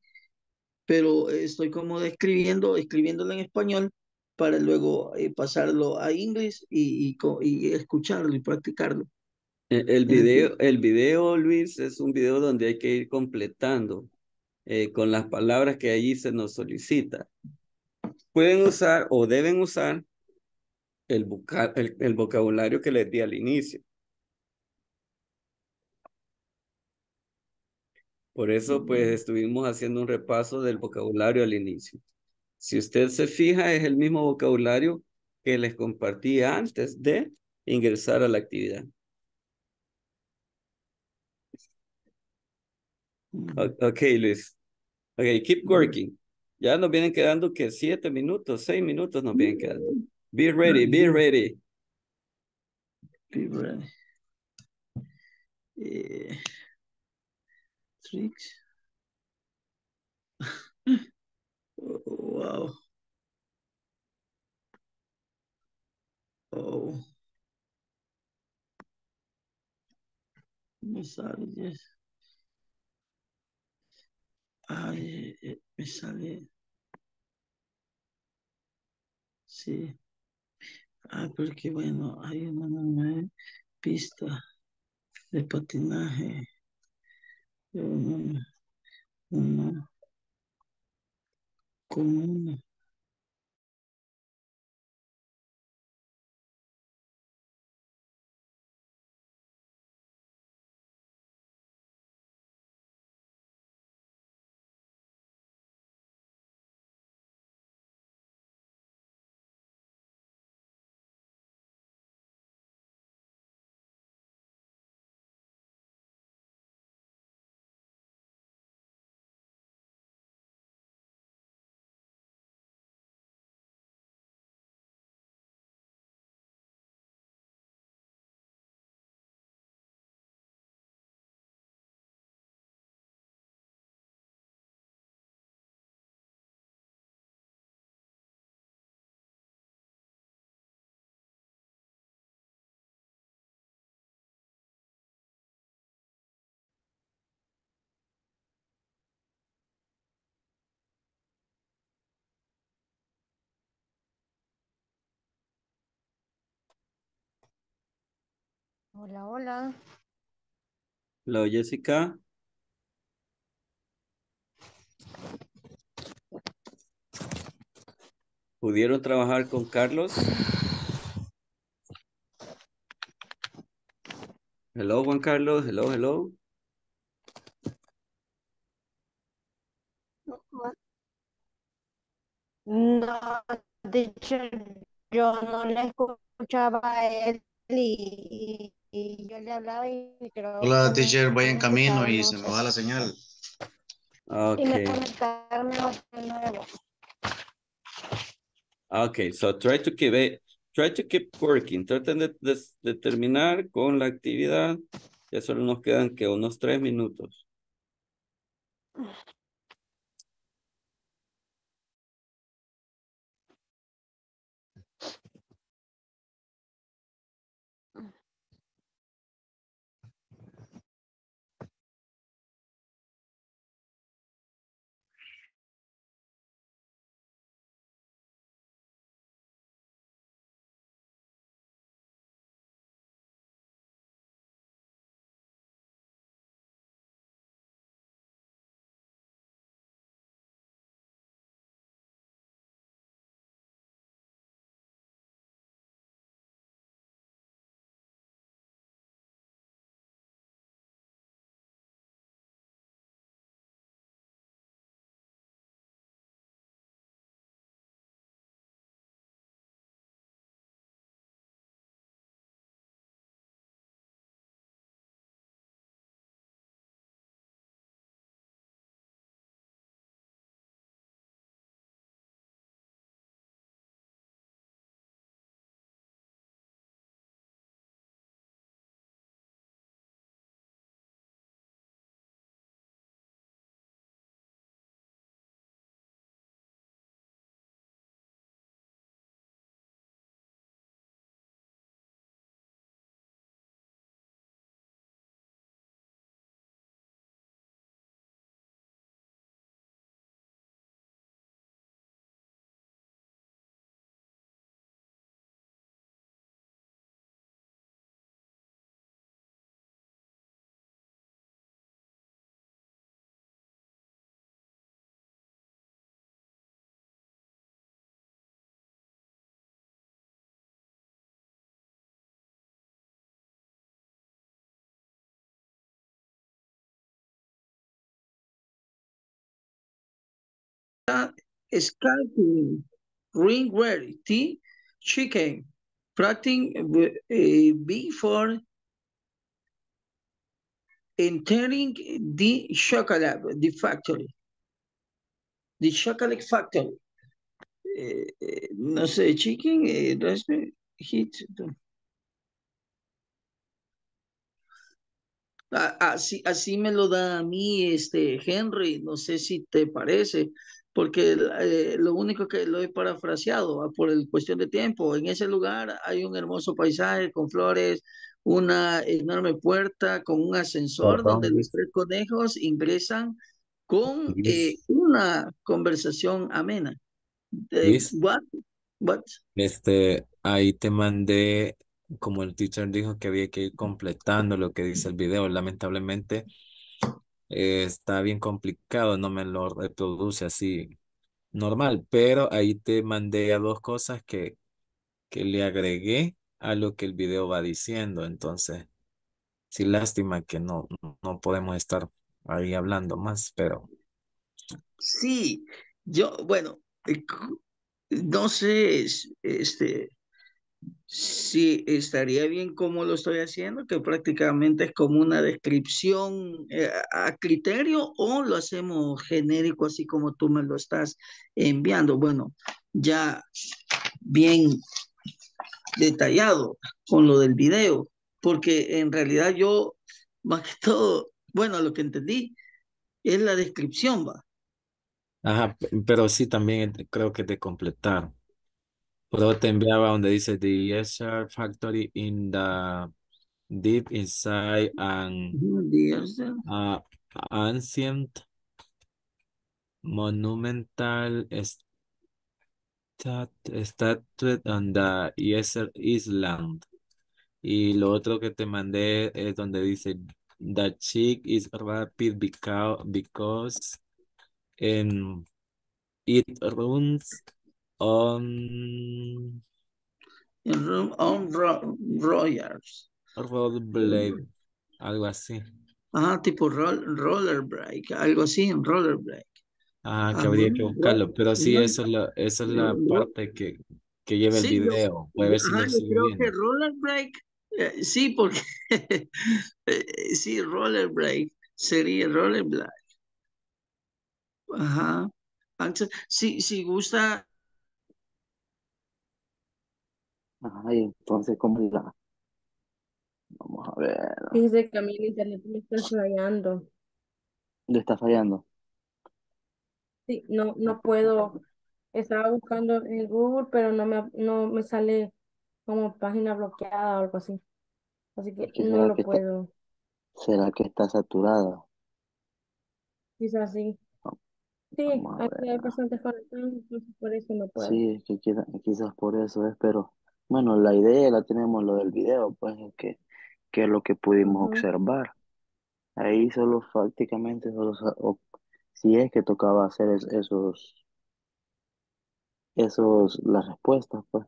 pero estoy como escribiendo, escribiéndolo en español para luego eh, pasarlo a inglés y, y, y escucharlo y practicarlo. El, el video, el video, Luis, es un video donde hay que ir completando eh, con las palabras que allí se nos solicita. Pueden usar o deben usar el, voca- el, el vocabulario que les di al inicio. Por eso, pues, estuvimos haciendo un repaso del vocabulario al inicio. Si usted se fija, es el mismo vocabulario que les compartí antes de ingresar a la actividad. Ok, Luis. Ok, keep working. Ya nos vienen quedando que siete minutos, seis minutos nos vienen quedando. Be ready, be ready. Be ready. Eh, tricks. Oh, wow. Oh. Me sale, yes. Ay, eh, me sale. Sí. Ah, porque bueno, hay una pista de patinaje. Una, una comuna. Hola, hola. Hello, Jessica. ¿Pudieron trabajar con Carlos? Hello, Juan Carlos. Hello, hello. No, teacher, yo no le escuchaba a él y, y yo le hablaba y creo Hola, teacher, voy en no camino y se me va la señal. Y me Okay. conectaron de nuevo. Okay, so try to keep it, try to keep working. Traten de, de, de terminar con la actividad. Ya solo nos quedan que unos tres minutos. Scalping, ring ready, tea, chicken, prating uh, before entering the chocolate, the factory. The chocolate factory. Eh, eh, no sé, chicken, eh, raspberry, heat. A- Así, así me lo da a mí este Henry, no sé si te parece, porque eh, lo único que lo he parafraseado ah, por el cuestión de tiempo. En ese lugar hay un hermoso paisaje con flores, una enorme puerta con un ascensor donde Perdón, los tres conejos ingresan con eh, una conversación amena. Eh, Luis, what? What? este, ahí te mandé, como el teacher dijo que había que ir completando lo que dice el video. Lamentablemente eh, está bien complicado, no me lo reproduce así normal, pero ahí te mandé a dos cosas que, que le agregué a lo que el video va diciendo. Entonces, sí, lástima que no, no podemos estar ahí hablando más, pero Sí, yo, bueno, eh, no sé, es- este, si estaría bien como lo estoy haciendo, que prácticamente es como una descripción eh, a criterio o lo hacemos genérico así como tú me lo estás enviando. Bueno, ya bien detallado con lo del video, porque en realidad yo, más que todo, bueno, lo que entendí es la descripción, va. Ajá, pe- pero sí también creo que de completar. Pero te enviaba donde dice The Escher Factory in the Deep Inside an uh, Ancient Monumental stat Statue on the Esser Island. Y lo otro que te mandé es donde dice The chick is rapid because, because it runs on En Room on Ro- Royals. rollerblade, algo así. Ajá, tipo roll, roller break, algo así, en roller break. Ah, que Ajá, habría que buscarlo, pero sí, esa es la, esa es la parte que, que lleva el Sí, video. Voy a ver si ajá, yo creo que viendo. roller break, eh, sí, porque eh, sí, roller break sería roller break. Ajá. Antes, si, si gusta, Ay, entonces, ¿cómo la? Vamos a ver. Fíjese que a mí el internet me está fallando. ¿Le está fallando? Sí, no, no puedo. Estaba buscando en Google, pero no me, no me sale como página bloqueada o algo así. Así que ¿Qué no será lo que está, puedo. será que está saturada? Quizás sí. Sí, Vamos a aquí ver. hay bastantes conectados, entonces por eso no puedo. Sí, es que quizá- quizás por eso es, pero bueno, la idea la tenemos lo del video, pues es que, que es lo que pudimos observar. Ahí solo prácticamente solo sa- o- si es que tocaba hacer es- esos, esos, las respuestas, pues.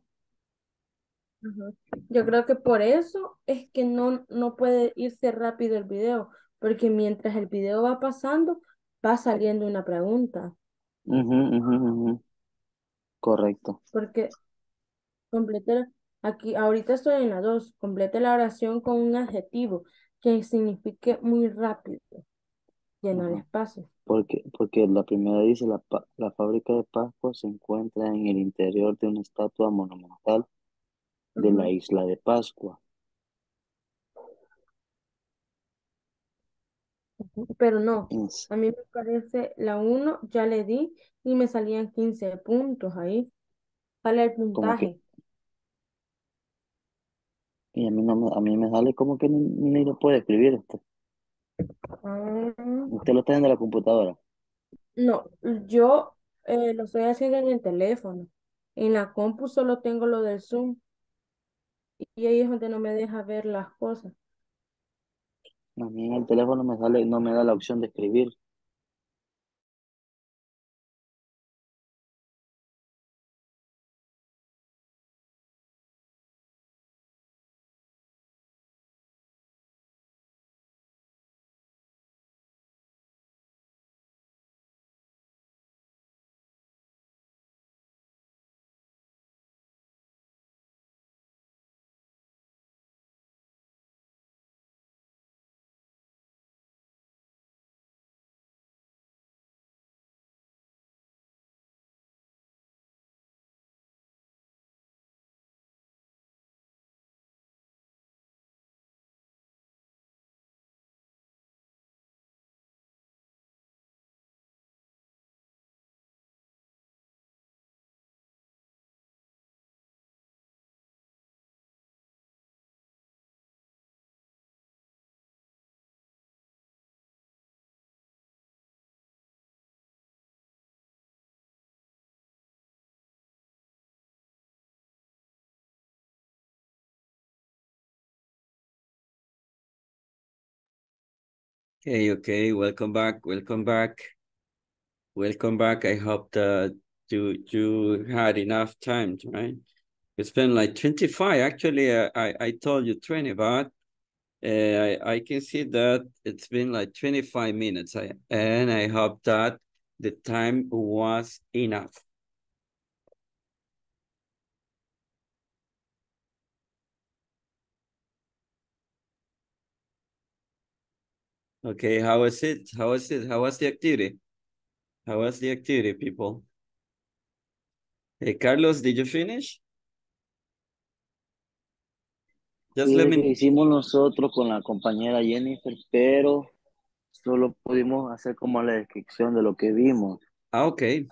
Yo creo que por eso es que no, no puede irse rápido el video, porque mientras el video va pasando, va saliendo una pregunta. Ujú, ujú, ujú. Correcto. Porque complete la- aquí, ahorita estoy en la 2, complete la oración con un adjetivo que signifique muy rápido, llena el espacio. Porque, porque la primera dice, la, la fábrica de Pascua se encuentra en el interior de una estatua monumental de la isla de Pascua. Pero no, a mí me parece la 1, ya le di y me salían 15 puntos ahí. Sale el puntaje. Y a mí, no me, a mí me sale como que ni, ni lo puede escribir esto. Ah, Usted lo está viendo en la computadora. no, yo eh, lo estoy haciendo en el teléfono. En la compu solo tengo lo del Zoom y ahí es donde no me deja ver las cosas. A mí en el teléfono me sale, no me da la opción de escribir. Okay, okay, welcome back, welcome back, welcome back. I hope that you you had enough time, right? It's been like 25. Actually, uh, I, I told you 20, but uh, I, I can see that it's been like 25 minutes. I, and I hope that the time was enough. Okay, how was it? How was it? How was the activity? How was the activity, people? Hey, Carlos, did you finish? Just let Fíjese que me. hicimos nosotros con la compañera Jennifer, pero solo pudimos hacer como la descripción de lo que vimos, Ah, okay,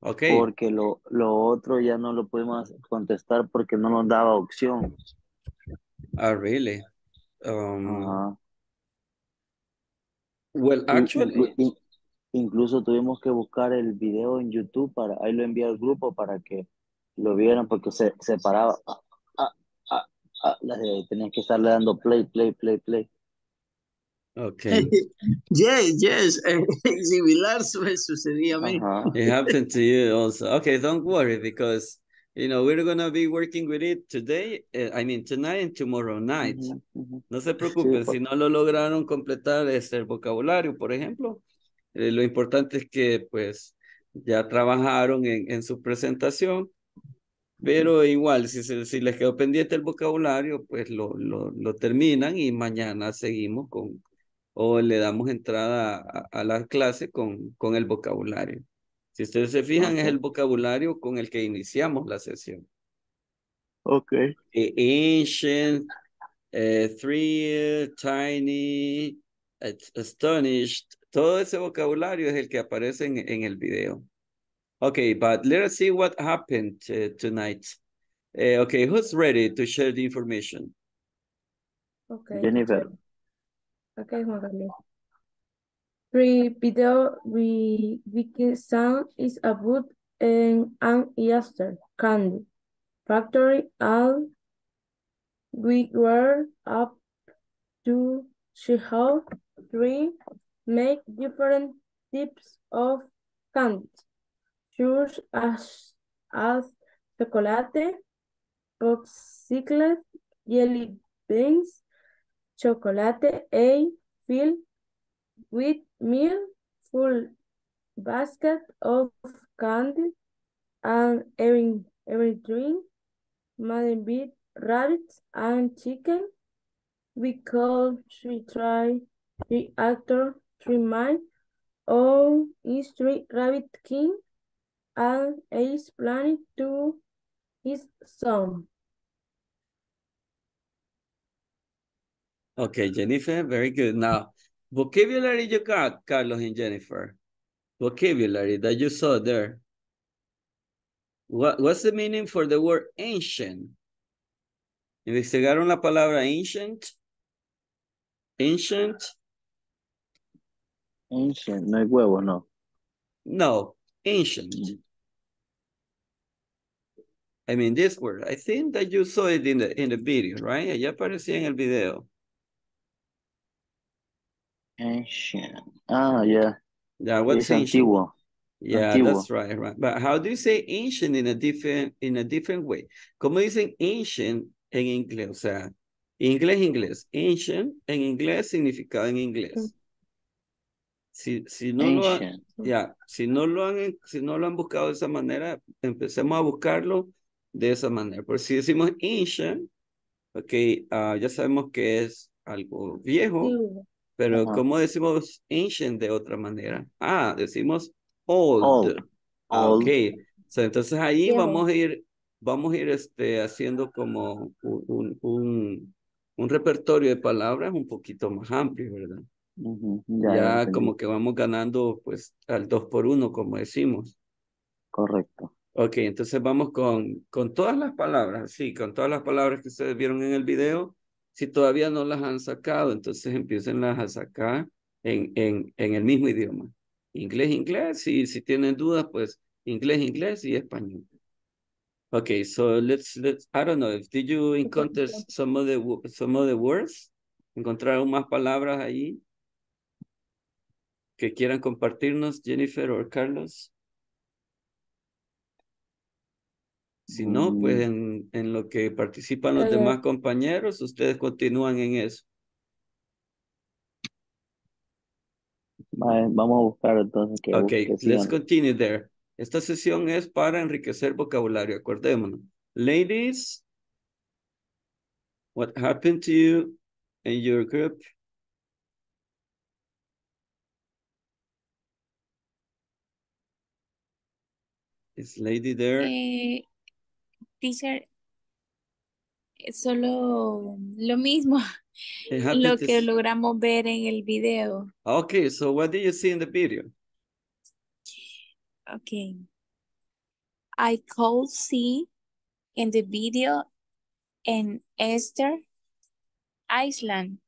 okay. porque lo, lo otro ya no lo pudimos contestar porque no nos daba opción. Ah, really? Um, Ajá. Well, actually, inclu- in- incluso tuvimos que buscar el video en YouTube para, ahí lo envié al grupo para que lo vieran porque se separaba. Ah, ah, ah, ah, la de- tenías que estarle dando play, play, play, play. Okay. yes, yes, similar su- sucedía a mí. It happened to you also. Okay, don't worry because you know we're gonna be working with it today. uh, I mean tonight and tomorrow night. No se preocupen por- si no lo lograron completar este el vocabulario, por ejemplo. eh, lo importante es que pues ya trabajaron en, en su presentación. Pero igual, si, se- si les quedó pendiente el vocabulario, pues lo, lo, lo terminan y mañana seguimos con, o le damos entrada a, a la clase con, con el vocabulario. Si ustedes se fijan, es Ok. el vocabulario con el que iniciamos la sesión. Ok. Eh, Ancient, eh, three, tiny, ast- astonished, todo ese vocabulario es el que aparece en, en el video. Okay, but let us see what happened uh, tonight. Uh, okay, who's ready to share the information? Okay, Jennifer. Okay, Juan Carlos. Video we wiki sound is about an Easter candy factory and we were up to see how three make different types of candy. Such as as chocolate, popsicle, jelly beans, chocolate A filled with milk, full basket of candy, and every, every drink, made with rabbits and chicken. We call three try, three actor, three mile, on is three rabbit king, and is planning to his son. Okay, Jennifer, very good. Now, vocabulary you got, Carlos and Jennifer. Vocabulary that you saw there. What, what's the meaning for the word ancient? ¿Investigaron la palabra ancient? Ancient? Ancient, no hay huevos, no. No, ancient. Mm. I mean, this word. I think that you saw it in the in the video, right? Ya aparecía en el video. Ancient. Ah, yeah. Yeah, what's ancient? antiguo. Yeah, Antiguo. that's right, right. But how do you say ancient in a different in a different way? ¿Cómo dicen ancient en inglés? O sea, inglés, inglés. Ancient en inglés, significado en inglés. Si, si no lo han, Ancient. ya, si no lo han, si no lo han buscado de esa manera, empecemos a buscarlo de esa manera. Por si decimos ancient, ok, ah, ya sabemos que es algo viejo. Pero Ajá. ¿cómo decimos ancient de otra manera? Ah, decimos old. Old. Ah, ok. So, entonces ahí vamos a ir, vamos a ir este, haciendo como un, un, un, un repertorio de palabras un poquito más amplio, ¿verdad? Ujú, Ya, ya Ya como que vamos ganando pues al dos por uno, como decimos. Correcto. Ok, entonces vamos con, con todas las palabras, sí, con todas las palabras que ustedes vieron en el video. Si todavía no las han sacado, entonces empiecenlas a sacar en, en, en el mismo idioma. Inglés, inglés, y si tienen dudas, pues inglés, inglés y español. Okay, so let's, let's, I don't know, if did you encounter some of the, some of the words? ¿Encontraron más palabras ahí? Que quieran compartirnos, Jennifer o Carlos. Si no, pues Mm. en, en lo que participan los demás compañeros, ustedes continúan en eso. Va- Vamos a buscar entonces que, Okay, que let's continue there. Esta sesión es para enriquecer vocabulario, acordémonos. Ladies, what happened to you in your group? Is lady there? Eh, teacher, solo lo mismo, lo que logramos ver en el video. Okay, so what did you see in the video? Okay. I could see in the video in Easter Iceland.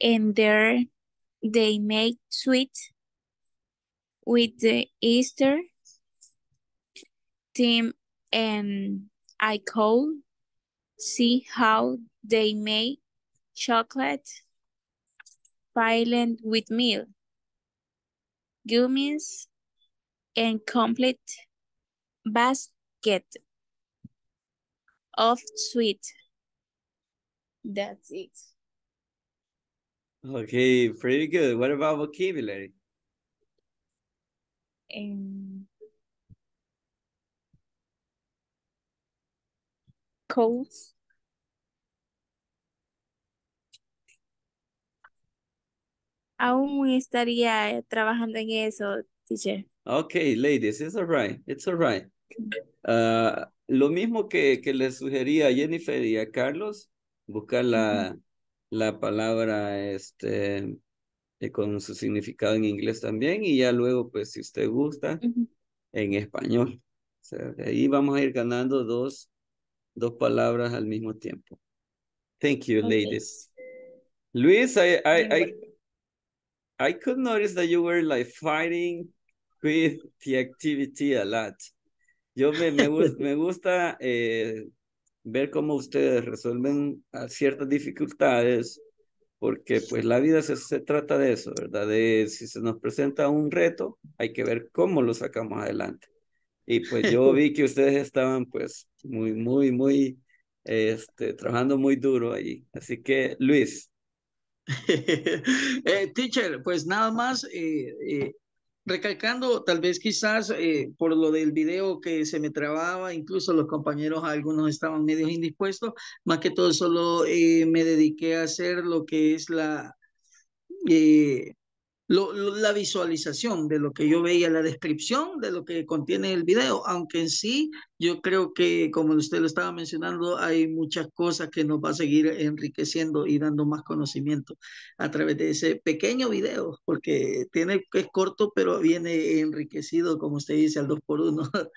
And there they make sweet with the Easter theme and I could see how they make chocolate filling with milk, gummies, and complete basket of sweet. That's it. Okay, pretty good. What about vocabulary? And codes. Aún estaría trabajando en eso, teacher. Okay, ladies, it's all right. It's all right. Ah, lo mismo que, que le sugería a Jennifer y a Carlos, buscar la, la palabra este, eh, con su significado en inglés también y ya luego, pues, si usted gusta, Ujú. en español. O sea, de ahí vamos a ir ganando dos, dos palabras al mismo tiempo. Thank you, Okay. ladies. Luis, I, I, I, I could notice that you were like fighting with the activity a lot. Yo me, me, me gusta eh, ver cómo ustedes resuelven a ciertas dificultades, porque pues la vida se, se trata de eso, ¿verdad? De si se nos presenta un reto, hay que ver cómo lo sacamos adelante. Y pues yo vi que ustedes estaban pues muy, muy, muy, este, trabajando muy duro ahí. Así que, Luis, Eh, teacher, pues nada más eh, eh, recalcando, tal vez quizás eh, por lo del video que se me trababa, incluso los compañeros, algunos estaban medio indispuestos, más que todo solo eh, me dediqué a hacer lo que es la, eh, lo- lo- la visualización de lo que yo veía, la descripción de lo que contiene el video, aunque en sí yo creo que, como usted lo estaba mencionando, hay muchas cosas que nos va a seguir enriqueciendo y dando más conocimiento a través de ese pequeño video, porque tiene es corto, pero viene enriquecido, como usted dice, al dos por uno.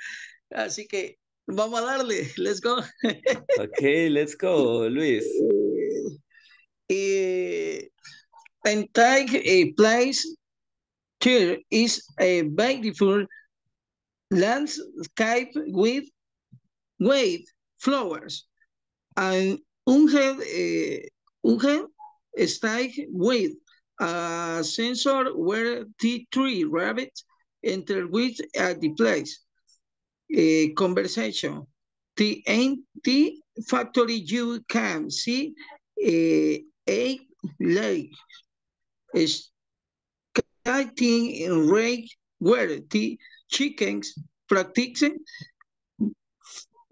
Así que vamos a darle, let's go. okay, let's go, Luis. Eh, and take a place here is a beautiful landscape with with flowers. And unhead uh, unhead stake with a sensor where the three rabbits enter with at the place. A conversation. The empty factory you can see a eight lake is starting in rate where the chickens practicing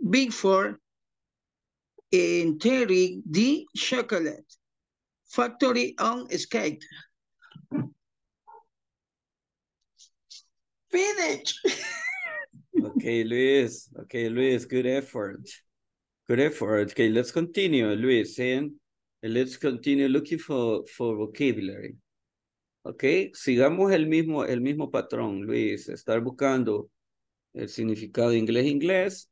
before entering the chocolate factory on skate. Finish. Okay, Luis. Okay, Luis, good effort. Good effort. Okay, let's continue, Luis. And let's continue looking for, for vocabulary. Okay, sigamos el mismo, el mismo patrón, Luis. Estar buscando el significado inglés-inglés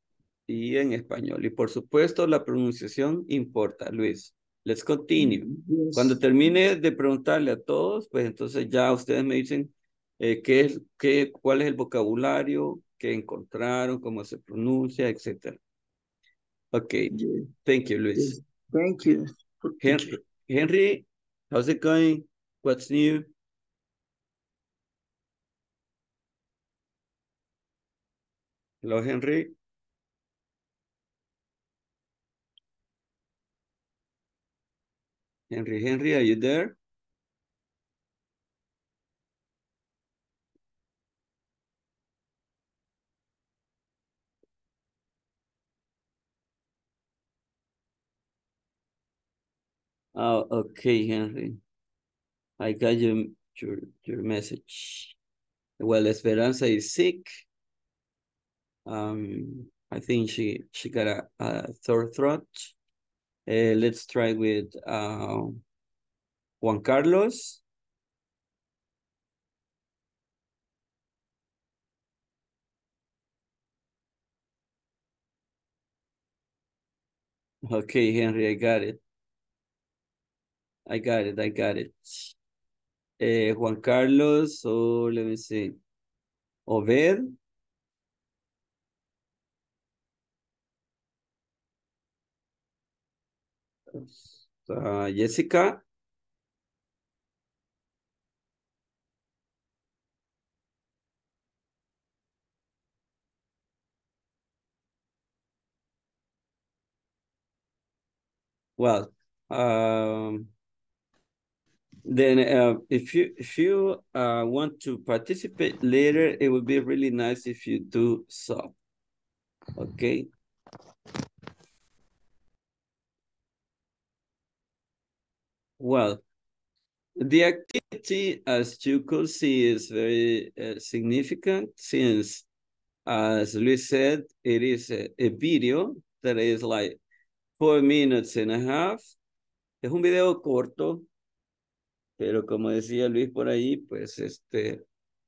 y en español. Y por supuesto, la pronunciación importa, Luis. Let's continue. Yes. Cuando termine de preguntarle a todos, pues entonces ya ustedes me dicen eh, qué es, qué, cuál es el vocabulario que encontraron, cómo se pronuncia, etc. Ok, Yes. thank you, Luis. Yes. Thank you. Henry, Henry, how's it going? What's new? Hello, Henry. Henry, Henry, are you there? Oh, okay, Henry. I got your, your, your message. Well, Esperanza is sick. Um, I think she, she got a, a sore throat. Uh, let's try with uh, Juan Carlos. Okay, Henry, I got it. I got it, I got it. Eh, Juan Carlos, so let me see. Obed. uh, Jessica. Well, um, then uh, if you if you uh, want to participate later, it would be really nice if you do so. Okay. Well, the activity, as you could see, is very uh, significant since, as Luis said, it is a, a video that is like four minutes and a half. Es un video corto, pero como decía Luis por ahí, pues este,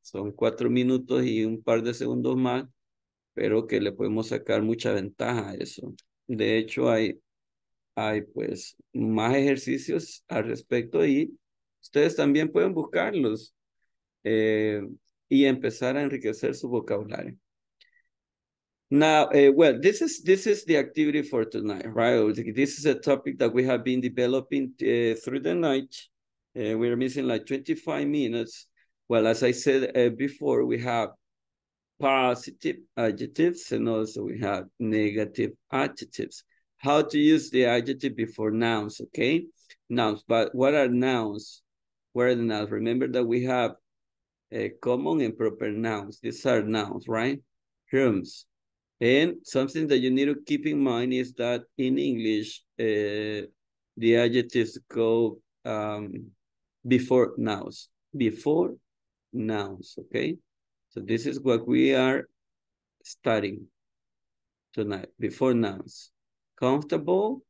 son cuatro minutos y un par de segundos más, pero que le podemos sacar mucha ventaja a eso. De hecho, hay hay pues más ejercicios al respecto y ustedes también pueden buscarlos eh, y empezar a enriquecer su vocabulario. Now, uh, well, this is this is the activity for tonight, right? This is a topic that we have been developing uh, through the night. Uh, we're missing like 25 minutes. Well, as I said before, we have positive adjectives and also we have negative adjectives how to use the adjective before nouns, okay? Nouns, but what are nouns? What are the nouns? Remember that we have a common and proper nouns. These are nouns, right? Rooms. And something that you need to keep in mind is that in English, uh, the adjectives go um, before nouns. Before nouns, okay? So this is what we are studying tonight, before nouns comfortable.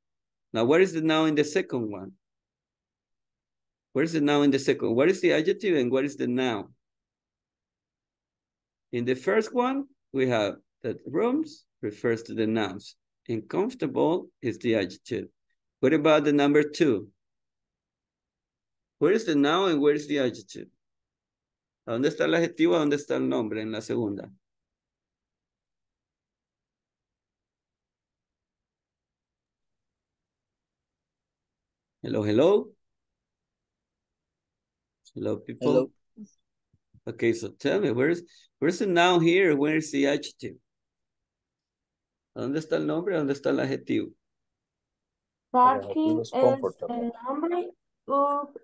Now, what is the noun in the second one? What is the noun in the second? What is the adjective and what is the noun? In the first one, we have that rooms refers to the nouns. And comfortable is the adjective. What about the number two? Where is the noun and where is the adjective? ¿Dónde está el adjetivo? ¿Dónde está el nombre en la segunda? Hello, hello. Hello, people. Hello. Okay, so tell me, where's where's the noun here? Where's the adjective? ¿Dónde está el nombre? ¿Dónde está el adjetivo? Parking es, el nombre,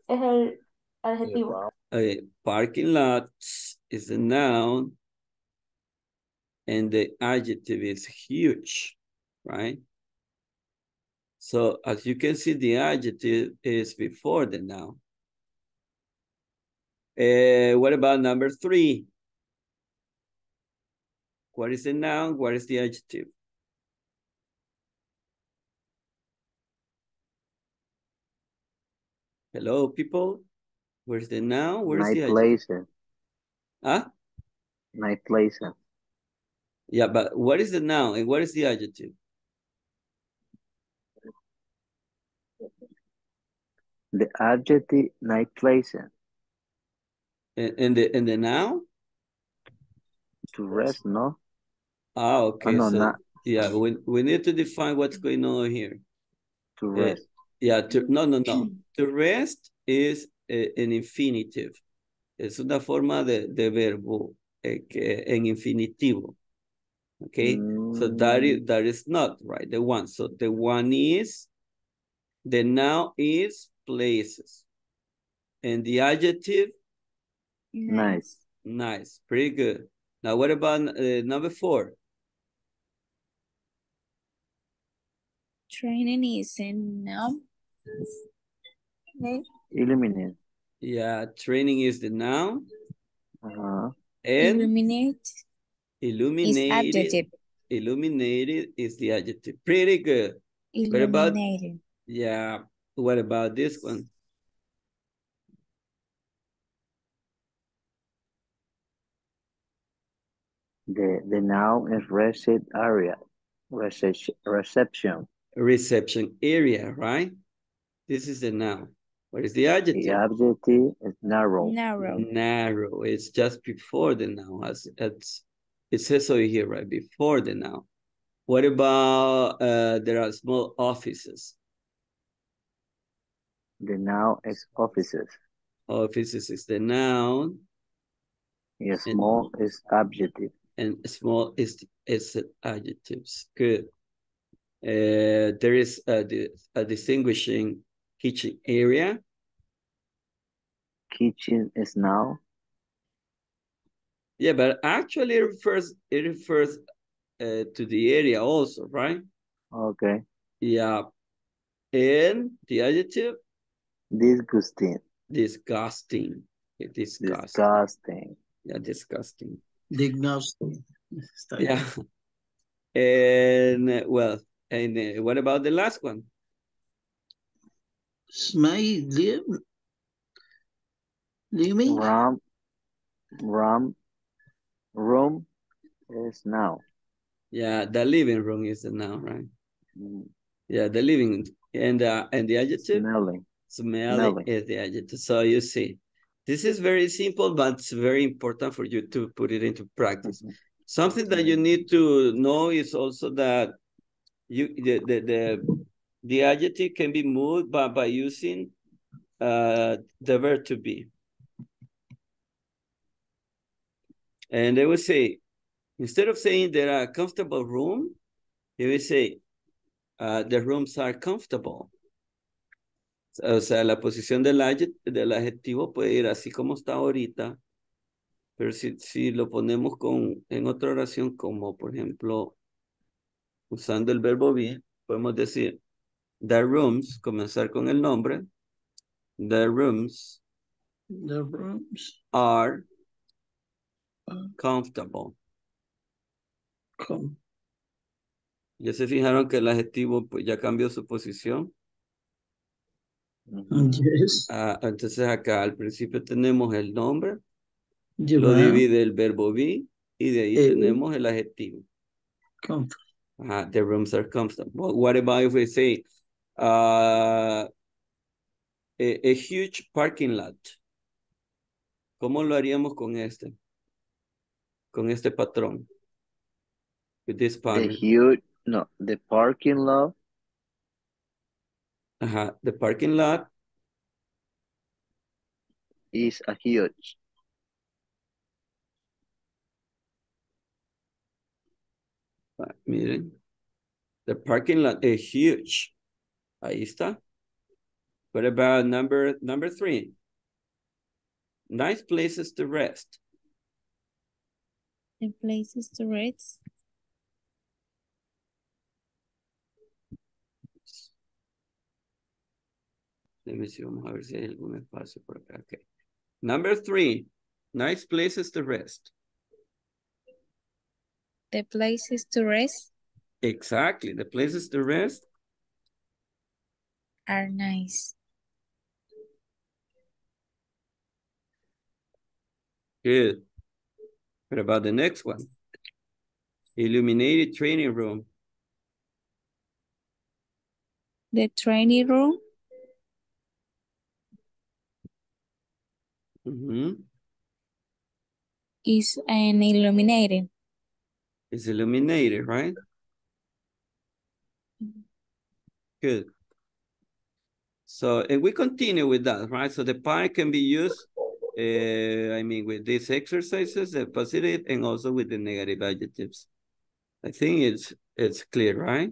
es el adjetivo. Okay, eh, parking lots is the noun, and the adjective is huge, right? So as you can see, the adjective is before the noun. Uh, what about number three? What is the noun? What is the adjective? Hello, people. Where's the noun? Where's Night the adjective? laser. Huh? Night laser. Yeah, but what is the noun and what is the adjective? The adjective night pleasant. And, the and the noun? To rest, no? Ah, okay. Oh, no, so, not. yeah, we, we need to define what's going on here. To rest. Uh, yeah, to, no, no, no. to rest is a, an infinitive. Es una forma de, de verbo eh, que, en infinitivo. Okay, mm. so that is, mm. that is not right, the one. So the one is, the noun is places. And the adjective? Nice. Nice, pretty good. Now what about uh, number four? Training is in noun. Illuminate. Yeah, training is the noun. Uh -huh. And illuminate. Illuminated. Is adjective. Illuminated is the adjective. Pretty good. Illuminated. What about, yeah, what about this one? The the noun is receipt area, reception, reception. Reception area, right? This is the noun. What is the adjective? The adjective is narrow. Narrow. Narrow. It's just before the noun. As it's it says over here, right? Before the noun. What about uh, there are small offices? The noun is offices. Offices is the noun. Yes, small is adjective. And small is is adjectives. Good. Uh, there is a, a distinguishing kitchen area. Kitchen is now. Yeah, but actually it refers it refers uh, to the area also, right? Okay. Yeah. And the adjective Disgusting. disgusting. Disgusting. Disgusting. Yeah, disgusting. Disgusting. Yeah. And uh, well, and uh, what about the last one? Smile, live. Living. Ram. Ram. Room is now. Yeah, the living room is the noun, right? Mm, Yeah, the living and uh, and the adjective Smelling. Smelling. is the adjective. So you see, this is very simple, but it's very important for you to put it into practice. Something that you need to know is also that you the the the, the adjective can be moved by by using uh the verb to be. And they will say, instead of saying there are comfortable room, they will say, uh, the rooms are comfortable. O sea, la posición del, del adjetivo puede ir así como está ahorita, pero si, si lo ponemos con, en otra oración, como por ejemplo, usando el verbo be, podemos decir, the rooms, comenzar con el nombre, the rooms The rooms. are comfortable. Come. Ya se fijaron que el adjetivo pues ya cambió su posición. Yes. Ah, entonces acá al principio tenemos el nombre, lo divide el verbo be y de ahí Eh. tenemos el adjetivo. Comfort. The rooms are comfortable. What about if we say uh, a, a huge parking lot? ¿Cómo lo haríamos con este? Con este patrón. With this The pattern. huge, no, the parking lot Ajá, the parking lot is a huge. Ah, Miren, the parking lot is huge. Ahí está. What about number number three? Nice places to rest. The places to rest. Let me see, vamos a ver si hay algún espacio por acá. Okay. Number three, nice places to rest. The places to rest Exactly, the places to rest. are nice. Good. What about the next one? Illuminated training room. The training room Mhm. is an illuminated. It's illuminated, right? Good. So, and we continue with that, right? So the pie can be used, uh, I mean, with these exercises, the positive and also with the negative adjectives. I think it's it's clear, right?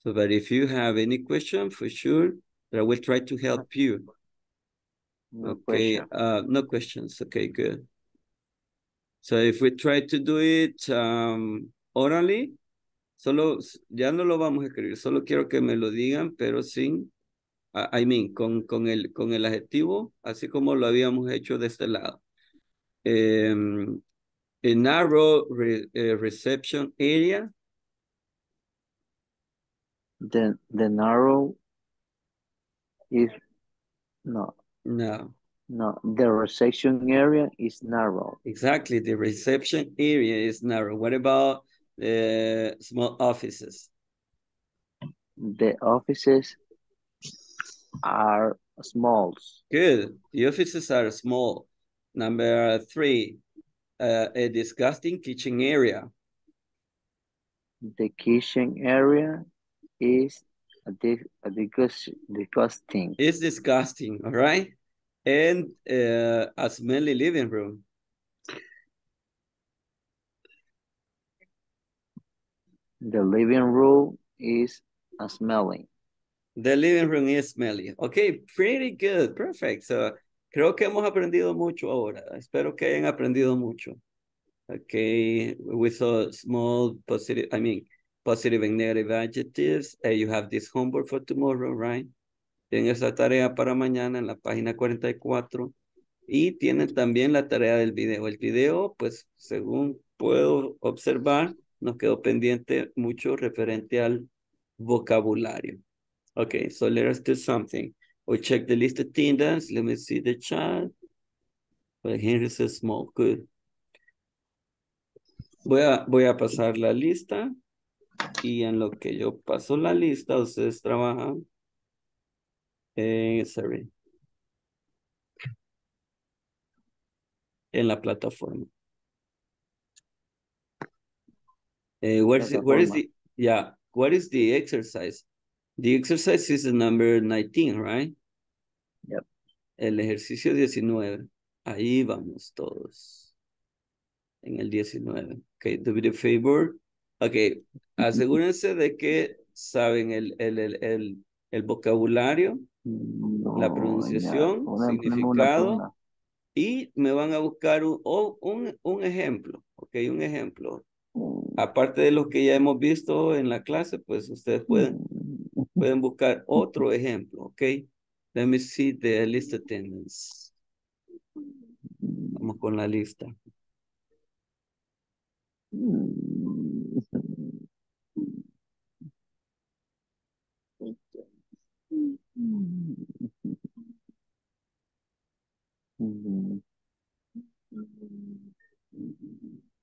So, but if you have any question, for sure, I will try to help you. No Okay, question. uh, no questions. Okay, good. So if we try to do it um, orally, solo, ya no lo vamos a escribir, solo quiero que me lo digan, pero sin, I I mean, con, con, el, con el adjetivo, así como lo habíamos hecho de este lado. Em, a narrow re- eh, reception area, The, the narrow is, no, no, no, the reception area is narrow. exactly, the reception area is narrow. What about the small offices? The offices are smalls. Good. The offices are small. Number three, uh, a disgusting kitchen area. The kitchen area is a, di- a disgust, disgusting. It's disgusting, all right? And uh, a smelly living room. The living room is a smelling. The living room is smelly. Okay, pretty good, perfect. So, creo que hemos aprendido mucho ahora. Espero que hayan aprendido mucho. Okay, we saw small positive, I mean, positive and negative adjectives. You have this homework for tomorrow, right? Tienen esa tarea para mañana en la página 44. Y tienen también la tarea del video. El video, pues, según puedo observar, nos quedó pendiente mucho referente al vocabulario. Okay, so let us do something. We check the list of attendance. Let me see the chat. But Henry says small, good. Voy a, voy a pasar la lista y en lo que yo paso la lista, ustedes trabajan en, sorry, en la plataforma. Uh, where is where is the, yeah, what is the exercise? The exercise is the number 19, right? Yep. El ejercicio 19. Ahí vamos todos. En el 19. Okay, do me the favor. Ok, asegúrense de que saben el, el, el, el, el vocabulario, la pronunciación, ya, significado, una- y me van a buscar un, o un, un ejemplo, ok, un ejemplo. Mm, Aparte de lo que ya hemos visto en la clase, pues ustedes pueden, pueden buscar otro ejemplo, ok. Let me see the list attendance. Vamos con la lista.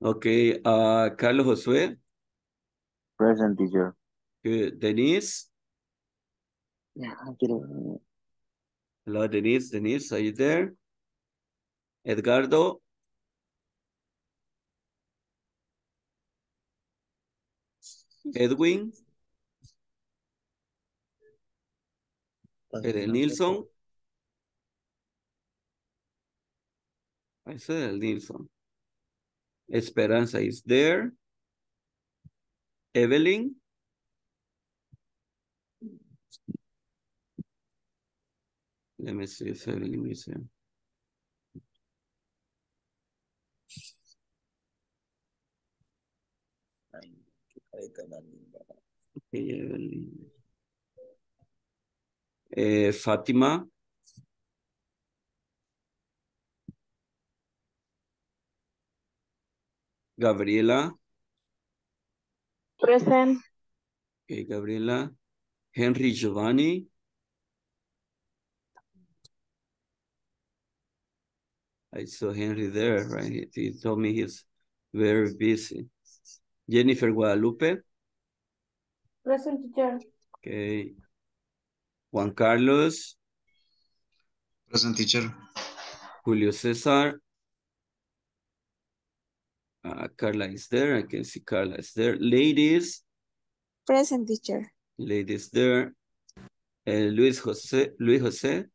Ok, ah, Carlos Josué, Present teacher. good. Denise, quiero. hello Denise, Denise, are you there? Edgardo, Edwin, Edenilson. Ese es el Nilsson. Esperanza is there. Evelyn. Let me see if Evelyn is here. Okay, Evelyn. Eh, Fátima. Gabriela. Present. Okay, Gabriela. Henry Giovanni. I saw Henry there, right? He, he told me he's very busy. Jennifer Guadalupe. Present teacher. Okay. Juan Carlos. Present teacher. Julio Cesar. Uh, Carla is there. I can see Carla is there. Ladies. Present teacher. Ladies there. Uh, Luis Jose. Luis Jose.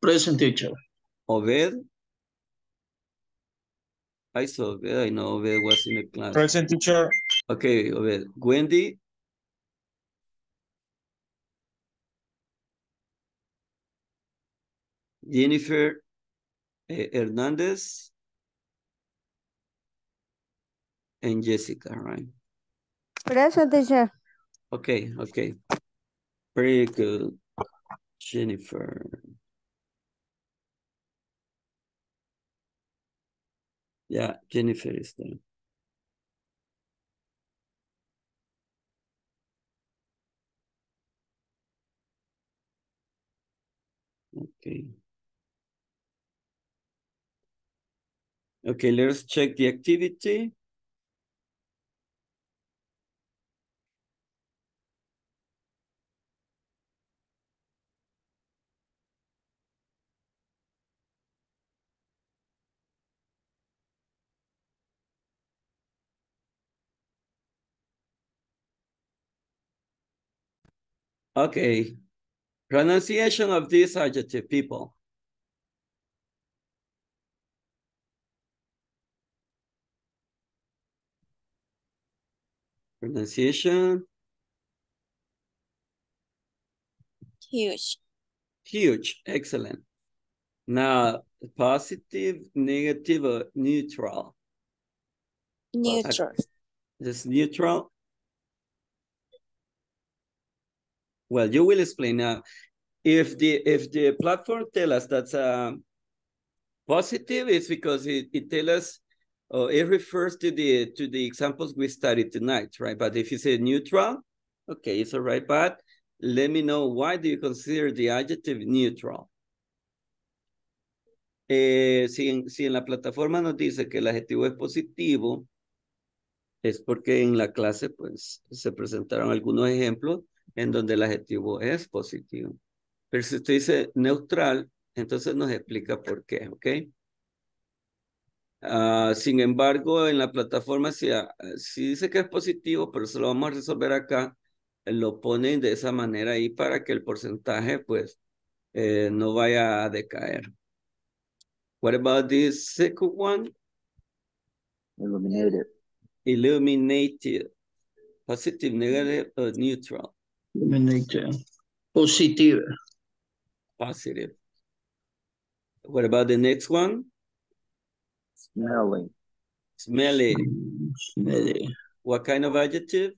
Present teacher. Obed. I saw Obed. I know Obed was in the class. Present teacher. Okay, Obed. Wendy. Jennifer eh, Hernandez. And Jessica, right? Present teacher. Okay, okay. Very good. Jennifer. Yeah, Jennifer is there. Okay. Okay, let's check the activity. Okay. Pronunciation of these adjective people. Pronunciation. Huge. Huge, excellent. Now, positive, negative, or neutral? Neutral. This neutral? Well, you will explain now. If the if the platform tell us that's uh, positive, it's because it, it tell us uh, it refers to the to the examples we studied tonight, right? But if you say neutral, okay, it's all right. But let me know why do you consider the adjective neutral? Eh, si, en, si en la plataforma nos dice que el adjetivo es positivo, es porque en la clase pues se presentaron algunos ejemplos en donde el adjetivo es positivo. Pero si usted dice neutral, entonces nos explica por qué, ¿ok? Uh, sin embargo, en la plataforma si, si, dice que es positivo, pero se lo vamos a resolver acá, lo ponen de esa manera ahí para que el porcentaje pues eh, no vaya a decaer. What about this second one? Illuminated. Illuminated. Positive, negative, or neutral? Illuminated. Positive. Positive. What about the next one? Smelling. Smelly. Smelly. What kind of adjective?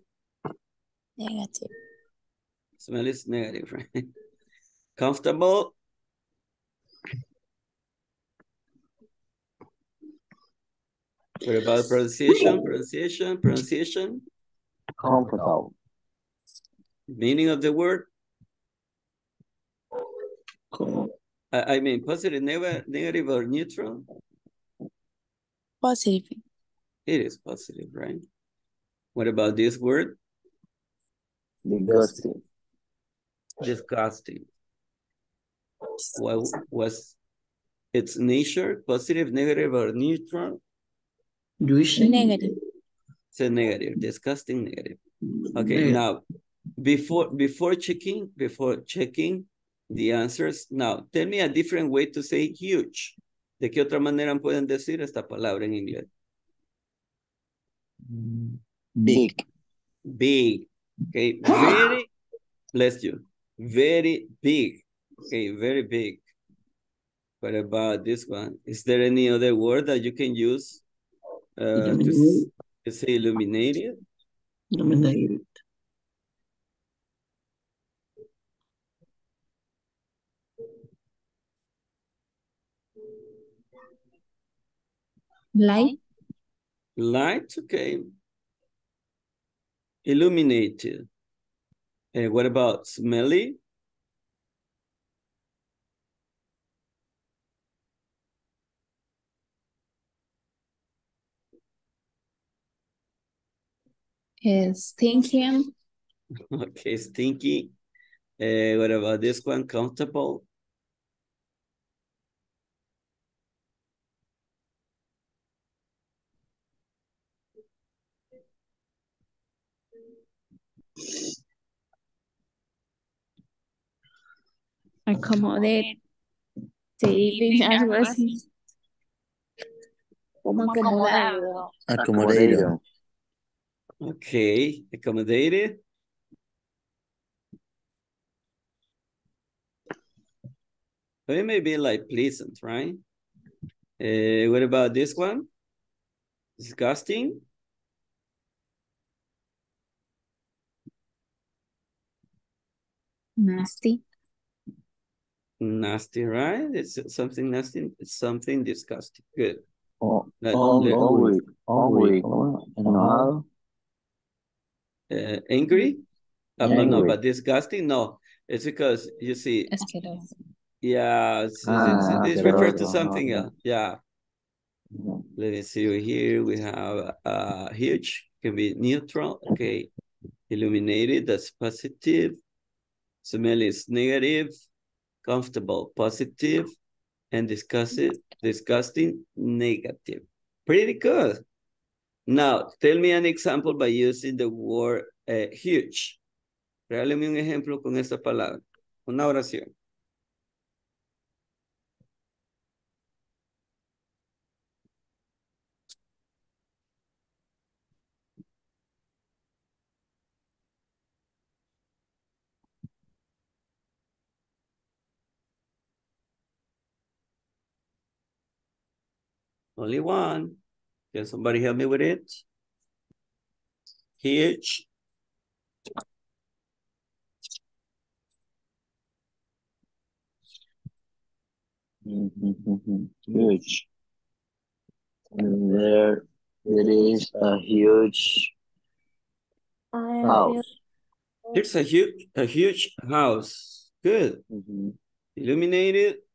Negative. Smell is negative, right? Comfortable. What about pronunciation? Pronunciation? Pronunciation? Comfortable. Meaning of the word? Cool. I, I mean, positive, negative, negative, or neutral? Positive. It is positive, right? What about this word? Disgusting. Disgusting. What was its nature? Positive, negative, or neutral? Negative. It's a negative, disgusting negative. Okay, Negative. now before before checking, before checking the answers, now tell me a different way to say huge. ¿De qué otra manera pueden decir esta palabra en inglés? Big. Big. Okay, very, bless you, very big. Okay, very big. What about this one? Is there any other word that you can use uh, to, say illuminated? Illuminated. Light. Light, okay. Illuminated. And what about smelly? Is thinking. Okay, stinky. Uh, what about this one? Comfortable. Accommodate. Sí, algo así. Como acomodado. Accommodated. Okay, accommodated. But it may be like pleasant, right? Uh, what about this one? Disgusting. Nasty. Nasty, right? It's something nasty. It's something disgusting. Good. Oh, Let- oh, let- hungry. Hungry. Enojado. uh, angry? Uh, but no, Angry. but disgusting? No, it's because you see, Asqueroso. yeah, it's, it's, Ah, it's referred to asqueroso, something okay. else. Yeah. Mhm. Let me see here. We have uh huge, can be neutral. Okay. Illuminated, that's positive. Smell is negative. Comfortable. And disgusting, disgusting, negative. Pretty good. Now, tell me an example by using the word uh, huge. Regáleme un ejemplo con esta palabra. Una oración. Only one. Can somebody help me with it? Huge. Huge. And there, there is a huge house. It's a huge, a huge house. Good. Mhm. Illuminated.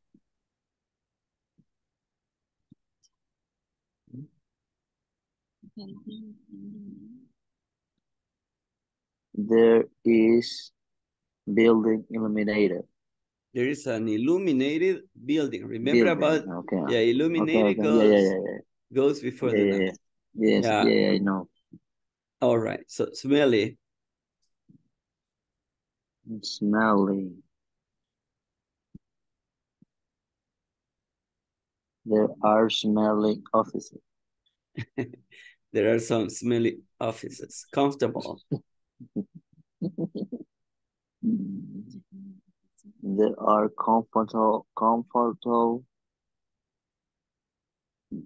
There is building illuminated. There is an illuminated building. Remember Building, about okay. yeah, illuminated okay. goes Yeah, yeah, yeah, goes before the night. yeah. Yes, Yeah. yeah, yeah, I know. All right. So smelly. Smelly. There are smelly offices. There are some smelly offices. Comfortable. There are comfortable, comfortable.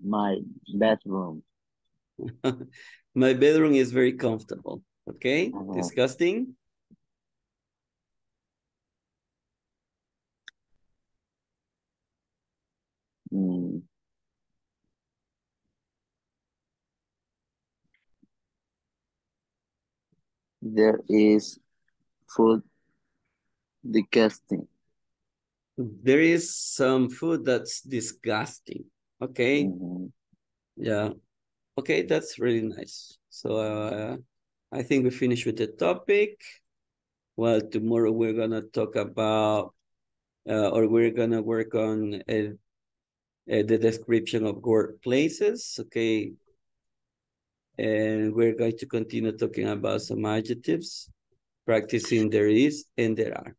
My bedroom. My bedroom is very comfortable. Okay. Uh-huh. Disgusting. Mm. There is food disgusting. There is some food that's disgusting. Okay. Mhm. Yeah. Okay, that's really nice. So uh, I think we finished with the topic. Well, tomorrow we're gonna talk about, uh, or we're gonna work on uh, uh, the description of workplaces. Okay. And we're going to continue talking about some adjectives, practicing there is and there are.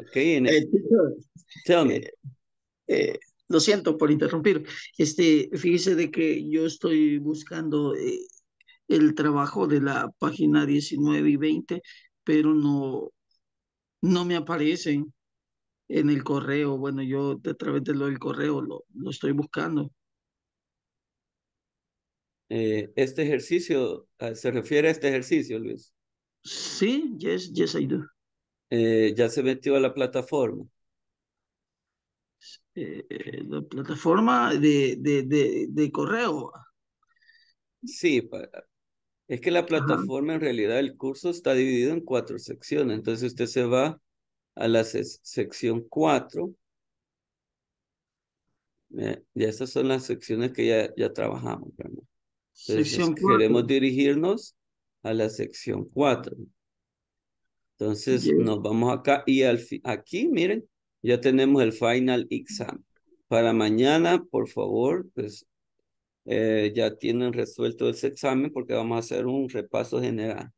Okay, and Eh, teacher, tell me. eh, lo siento por interrumpir. Este, fíjese de que yo estoy buscando eh, el trabajo de la página 19 y 20, pero no, no me aparecen en el correo. Bueno, yo a través de lo del correo lo, lo estoy buscando. Eh, este ejercicio, ah, ¿se refiere a este ejercicio, Luis? Sí, yes, yes, I do. Eh, ya se metió a la plataforma. Eh, la plataforma de, de, de, de correo. Sí, es que la plataforma en realidad el curso está dividido en cuatro secciones. Entonces usted se va a la sec- sección 4. Eh, y esas son las secciones que ya, ya trabajamos. ¿verdad? Entonces queremos 4. dirigirnos a la sección 4. Entonces nos vamos acá y al aquí, miren, ya tenemos el final exam. Para mañana, por favor, pues eh, ya tienen resuelto ese examen porque vamos a hacer un repaso general.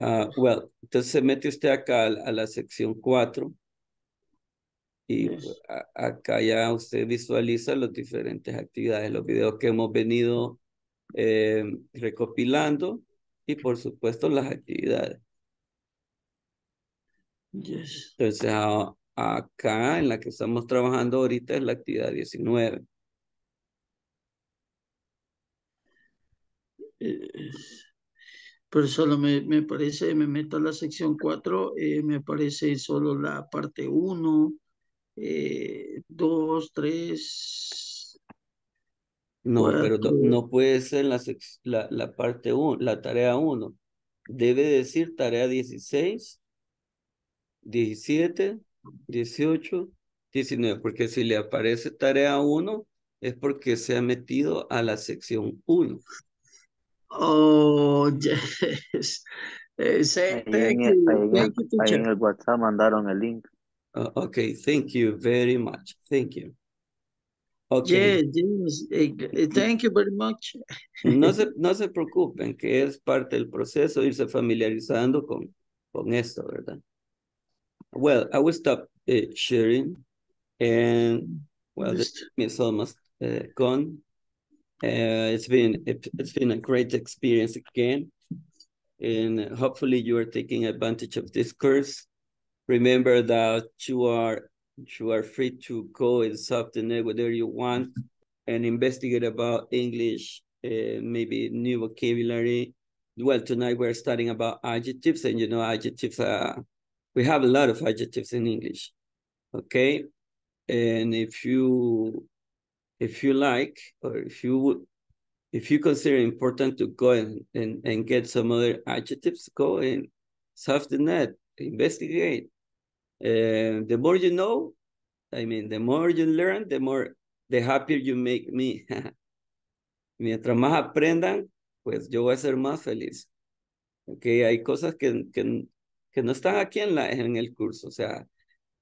Ah, well, entonces se mete usted acá a, la- a la sección 4 y pues, a- acá ya usted visualiza las diferentes actividades, los videos que hemos venido eh, recopilando y por supuesto las actividades. Yes. Entonces, a- acá en la que estamos trabajando ahorita es la actividad 19. Eh, pero solo me, me parece, me meto a la sección 4, eh, me parece solo la parte 1, 2, 3, No, pero no, 4. no puede ser la, la, la parte 1, la tarea 1. Debe decir tarea 16, 17, 18, 19, porque si le aparece tarea 1 es porque se ha metido a la sección 1. Oh, yes. Eh, say, Ahí en el, ahí en ahí en el WhatsApp mandaron el link. Uh, okay, thank you very much. Thank you. Okay. Yes, yes, eh, eh, thank you very much. No se, no se preocupen, que es parte del proceso irse familiarizando con, con esto, ¿verdad? Well, I will stop uh, sharing and well, the time is almost uh, gone. Uh, it's been it, it's been a great experience again, and hopefully you are taking advantage of this course. Remember that you are you are free to go and surf the net whatever you want and investigate about English, uh, maybe new vocabulary. Well, tonight we're studying about adjectives, and you know, adjectives are, we have a lot of adjectives in English, okay? And if you, if you like, or if you if you consider important to go and, and, and get some other adjectives, go and surf the net, investigate. And the more you know, I mean, the more you learn, the more, the happier you make me. Mientras más aprendan, pues yo voy a ser más feliz. Okay, hay cosas que, que, que no están aquí en, la, en el curso, o sea,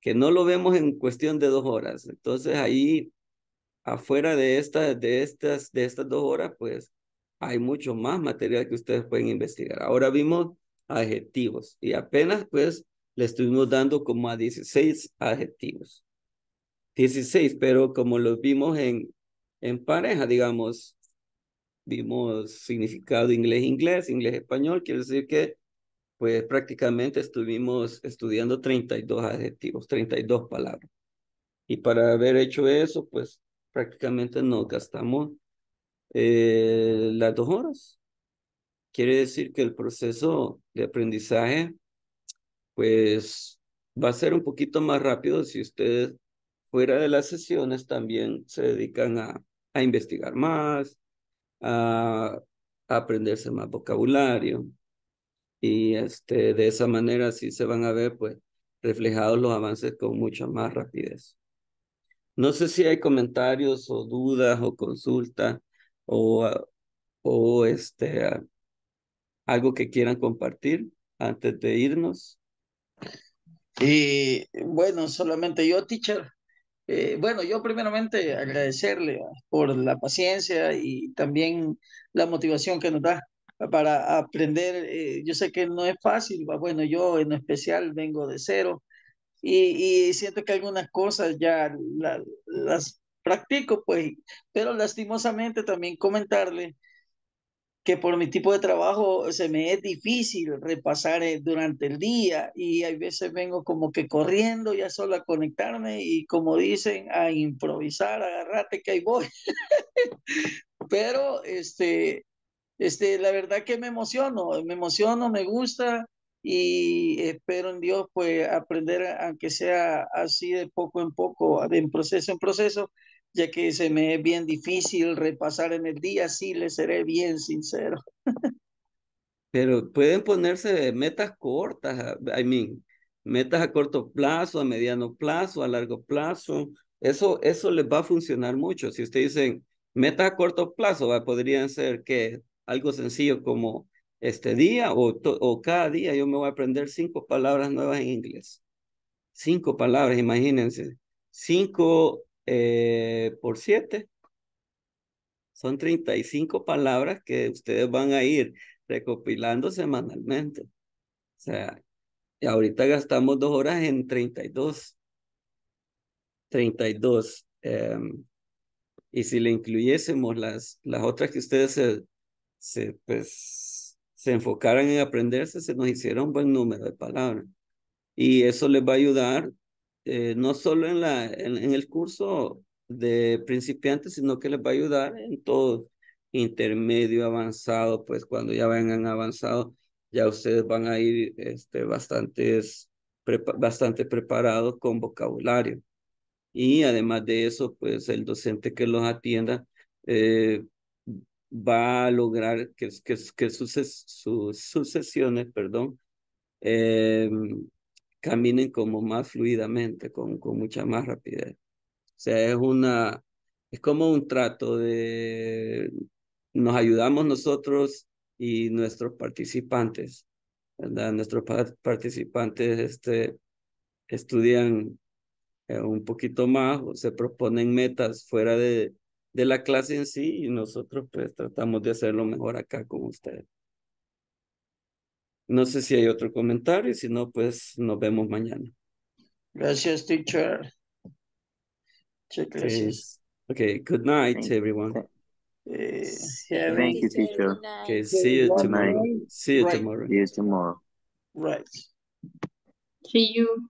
que no lo vemos en cuestión de dos horas. Entonces ahí, afuera de, esta, de, estas, de estas dos horas, pues hay mucho más material que ustedes pueden investigar. Ahora vimos adjetivos y apenas pues le estuvimos dando como a 16 adjetivos. 16, pero como los vimos en, en pareja, digamos, vimos significado inglés-inglés, inglés-español, quiere decir que pues prácticamente estuvimos estudiando 32 adjetivos, 32 palabras. Y para haber hecho eso, pues prácticamente nos gastamos eh, las dos horas. Quiere decir que el proceso de aprendizaje, pues va a ser un poquito más rápido si ustedes fuera de las sesiones también se dedican a, a investigar más, a, aprenderse más vocabulario y este, de esa manera sí se van a ver pues reflejados los avances con mucha más rapidez. No sé si hay comentarios o dudas o consultas o, o este, algo que quieran compartir antes de irnos. Y bueno, solamente yo, teacher, eh, bueno, yo primeramente agradecerle por la paciencia y también la motivación que nos da para aprender. Eh, yo sé que no es fácil, bueno, yo en especial vengo de cero y, siento que algunas cosas ya las practico, pues, pero lastimosamente también comentarle que por mi tipo de trabajo se me es difícil repasar eh, durante el día y hay veces vengo como que corriendo ya solo a conectarme y como dicen, a improvisar, agarrate que ahí voy. Pero este, este, la verdad que me emociono, me emociono, me gusta y espero en Dios pues aprender, aunque sea así de poco en poco, de proceso en proceso, ya que se me es bien difícil repasar en el día, sí, le seré bien sincero. Pero pueden ponerse metas cortas, I mean, metas a corto plazo, a mediano plazo, a largo plazo. Eso, eso les va a funcionar mucho. Si ustedes dicen metas a corto plazo, podrían ser que algo sencillo como este día o, o cada día yo me voy a aprender cinco palabras nuevas en inglés. Cinco palabras, imagínense. Cinco eh, por 7. Son 35 palabras que ustedes van a ir recopilando semanalmente. O sea, y ahorita gastamos dos horas en 32. 32. Eh, y si le incluyésemos las, las otras que ustedes se, se, pues, se enfocaran en aprenderse, se nos hiciera un buen número de palabras. Y eso les va a ayudar eh, no solo en, la, en, el curso de principiantes, sino que les va a ayudar en todo intermedio, avanzado, pues cuando ya vengan avanzado, ya ustedes van a ir este, bastantes, bastante preparados con vocabulario. Y además de eso, pues el docente que los atienda eh, va a lograr que, sus, sucesiones, perdón, eh, caminen como más fluidamente, con, con mucha más rapidez. O sea, es una, es como un trato de, nos ayudamos nosotros y nuestros participantes, ¿verdad? Nuestros participantes este, estudian eh, un poquito más o se proponen metas fuera de, de la clase en sí y nosotros pues tratamos de hacerlo mejor acá con ustedes. No sé si hay otro comentario, si no, pues nos vemos mañana. Gracias, teacher. Gracias. Okay, good night, everyone. Eh, Thank you, teacher. Okay, see you tomorrow. See you tomorrow. See you tomorrow. Right. See you.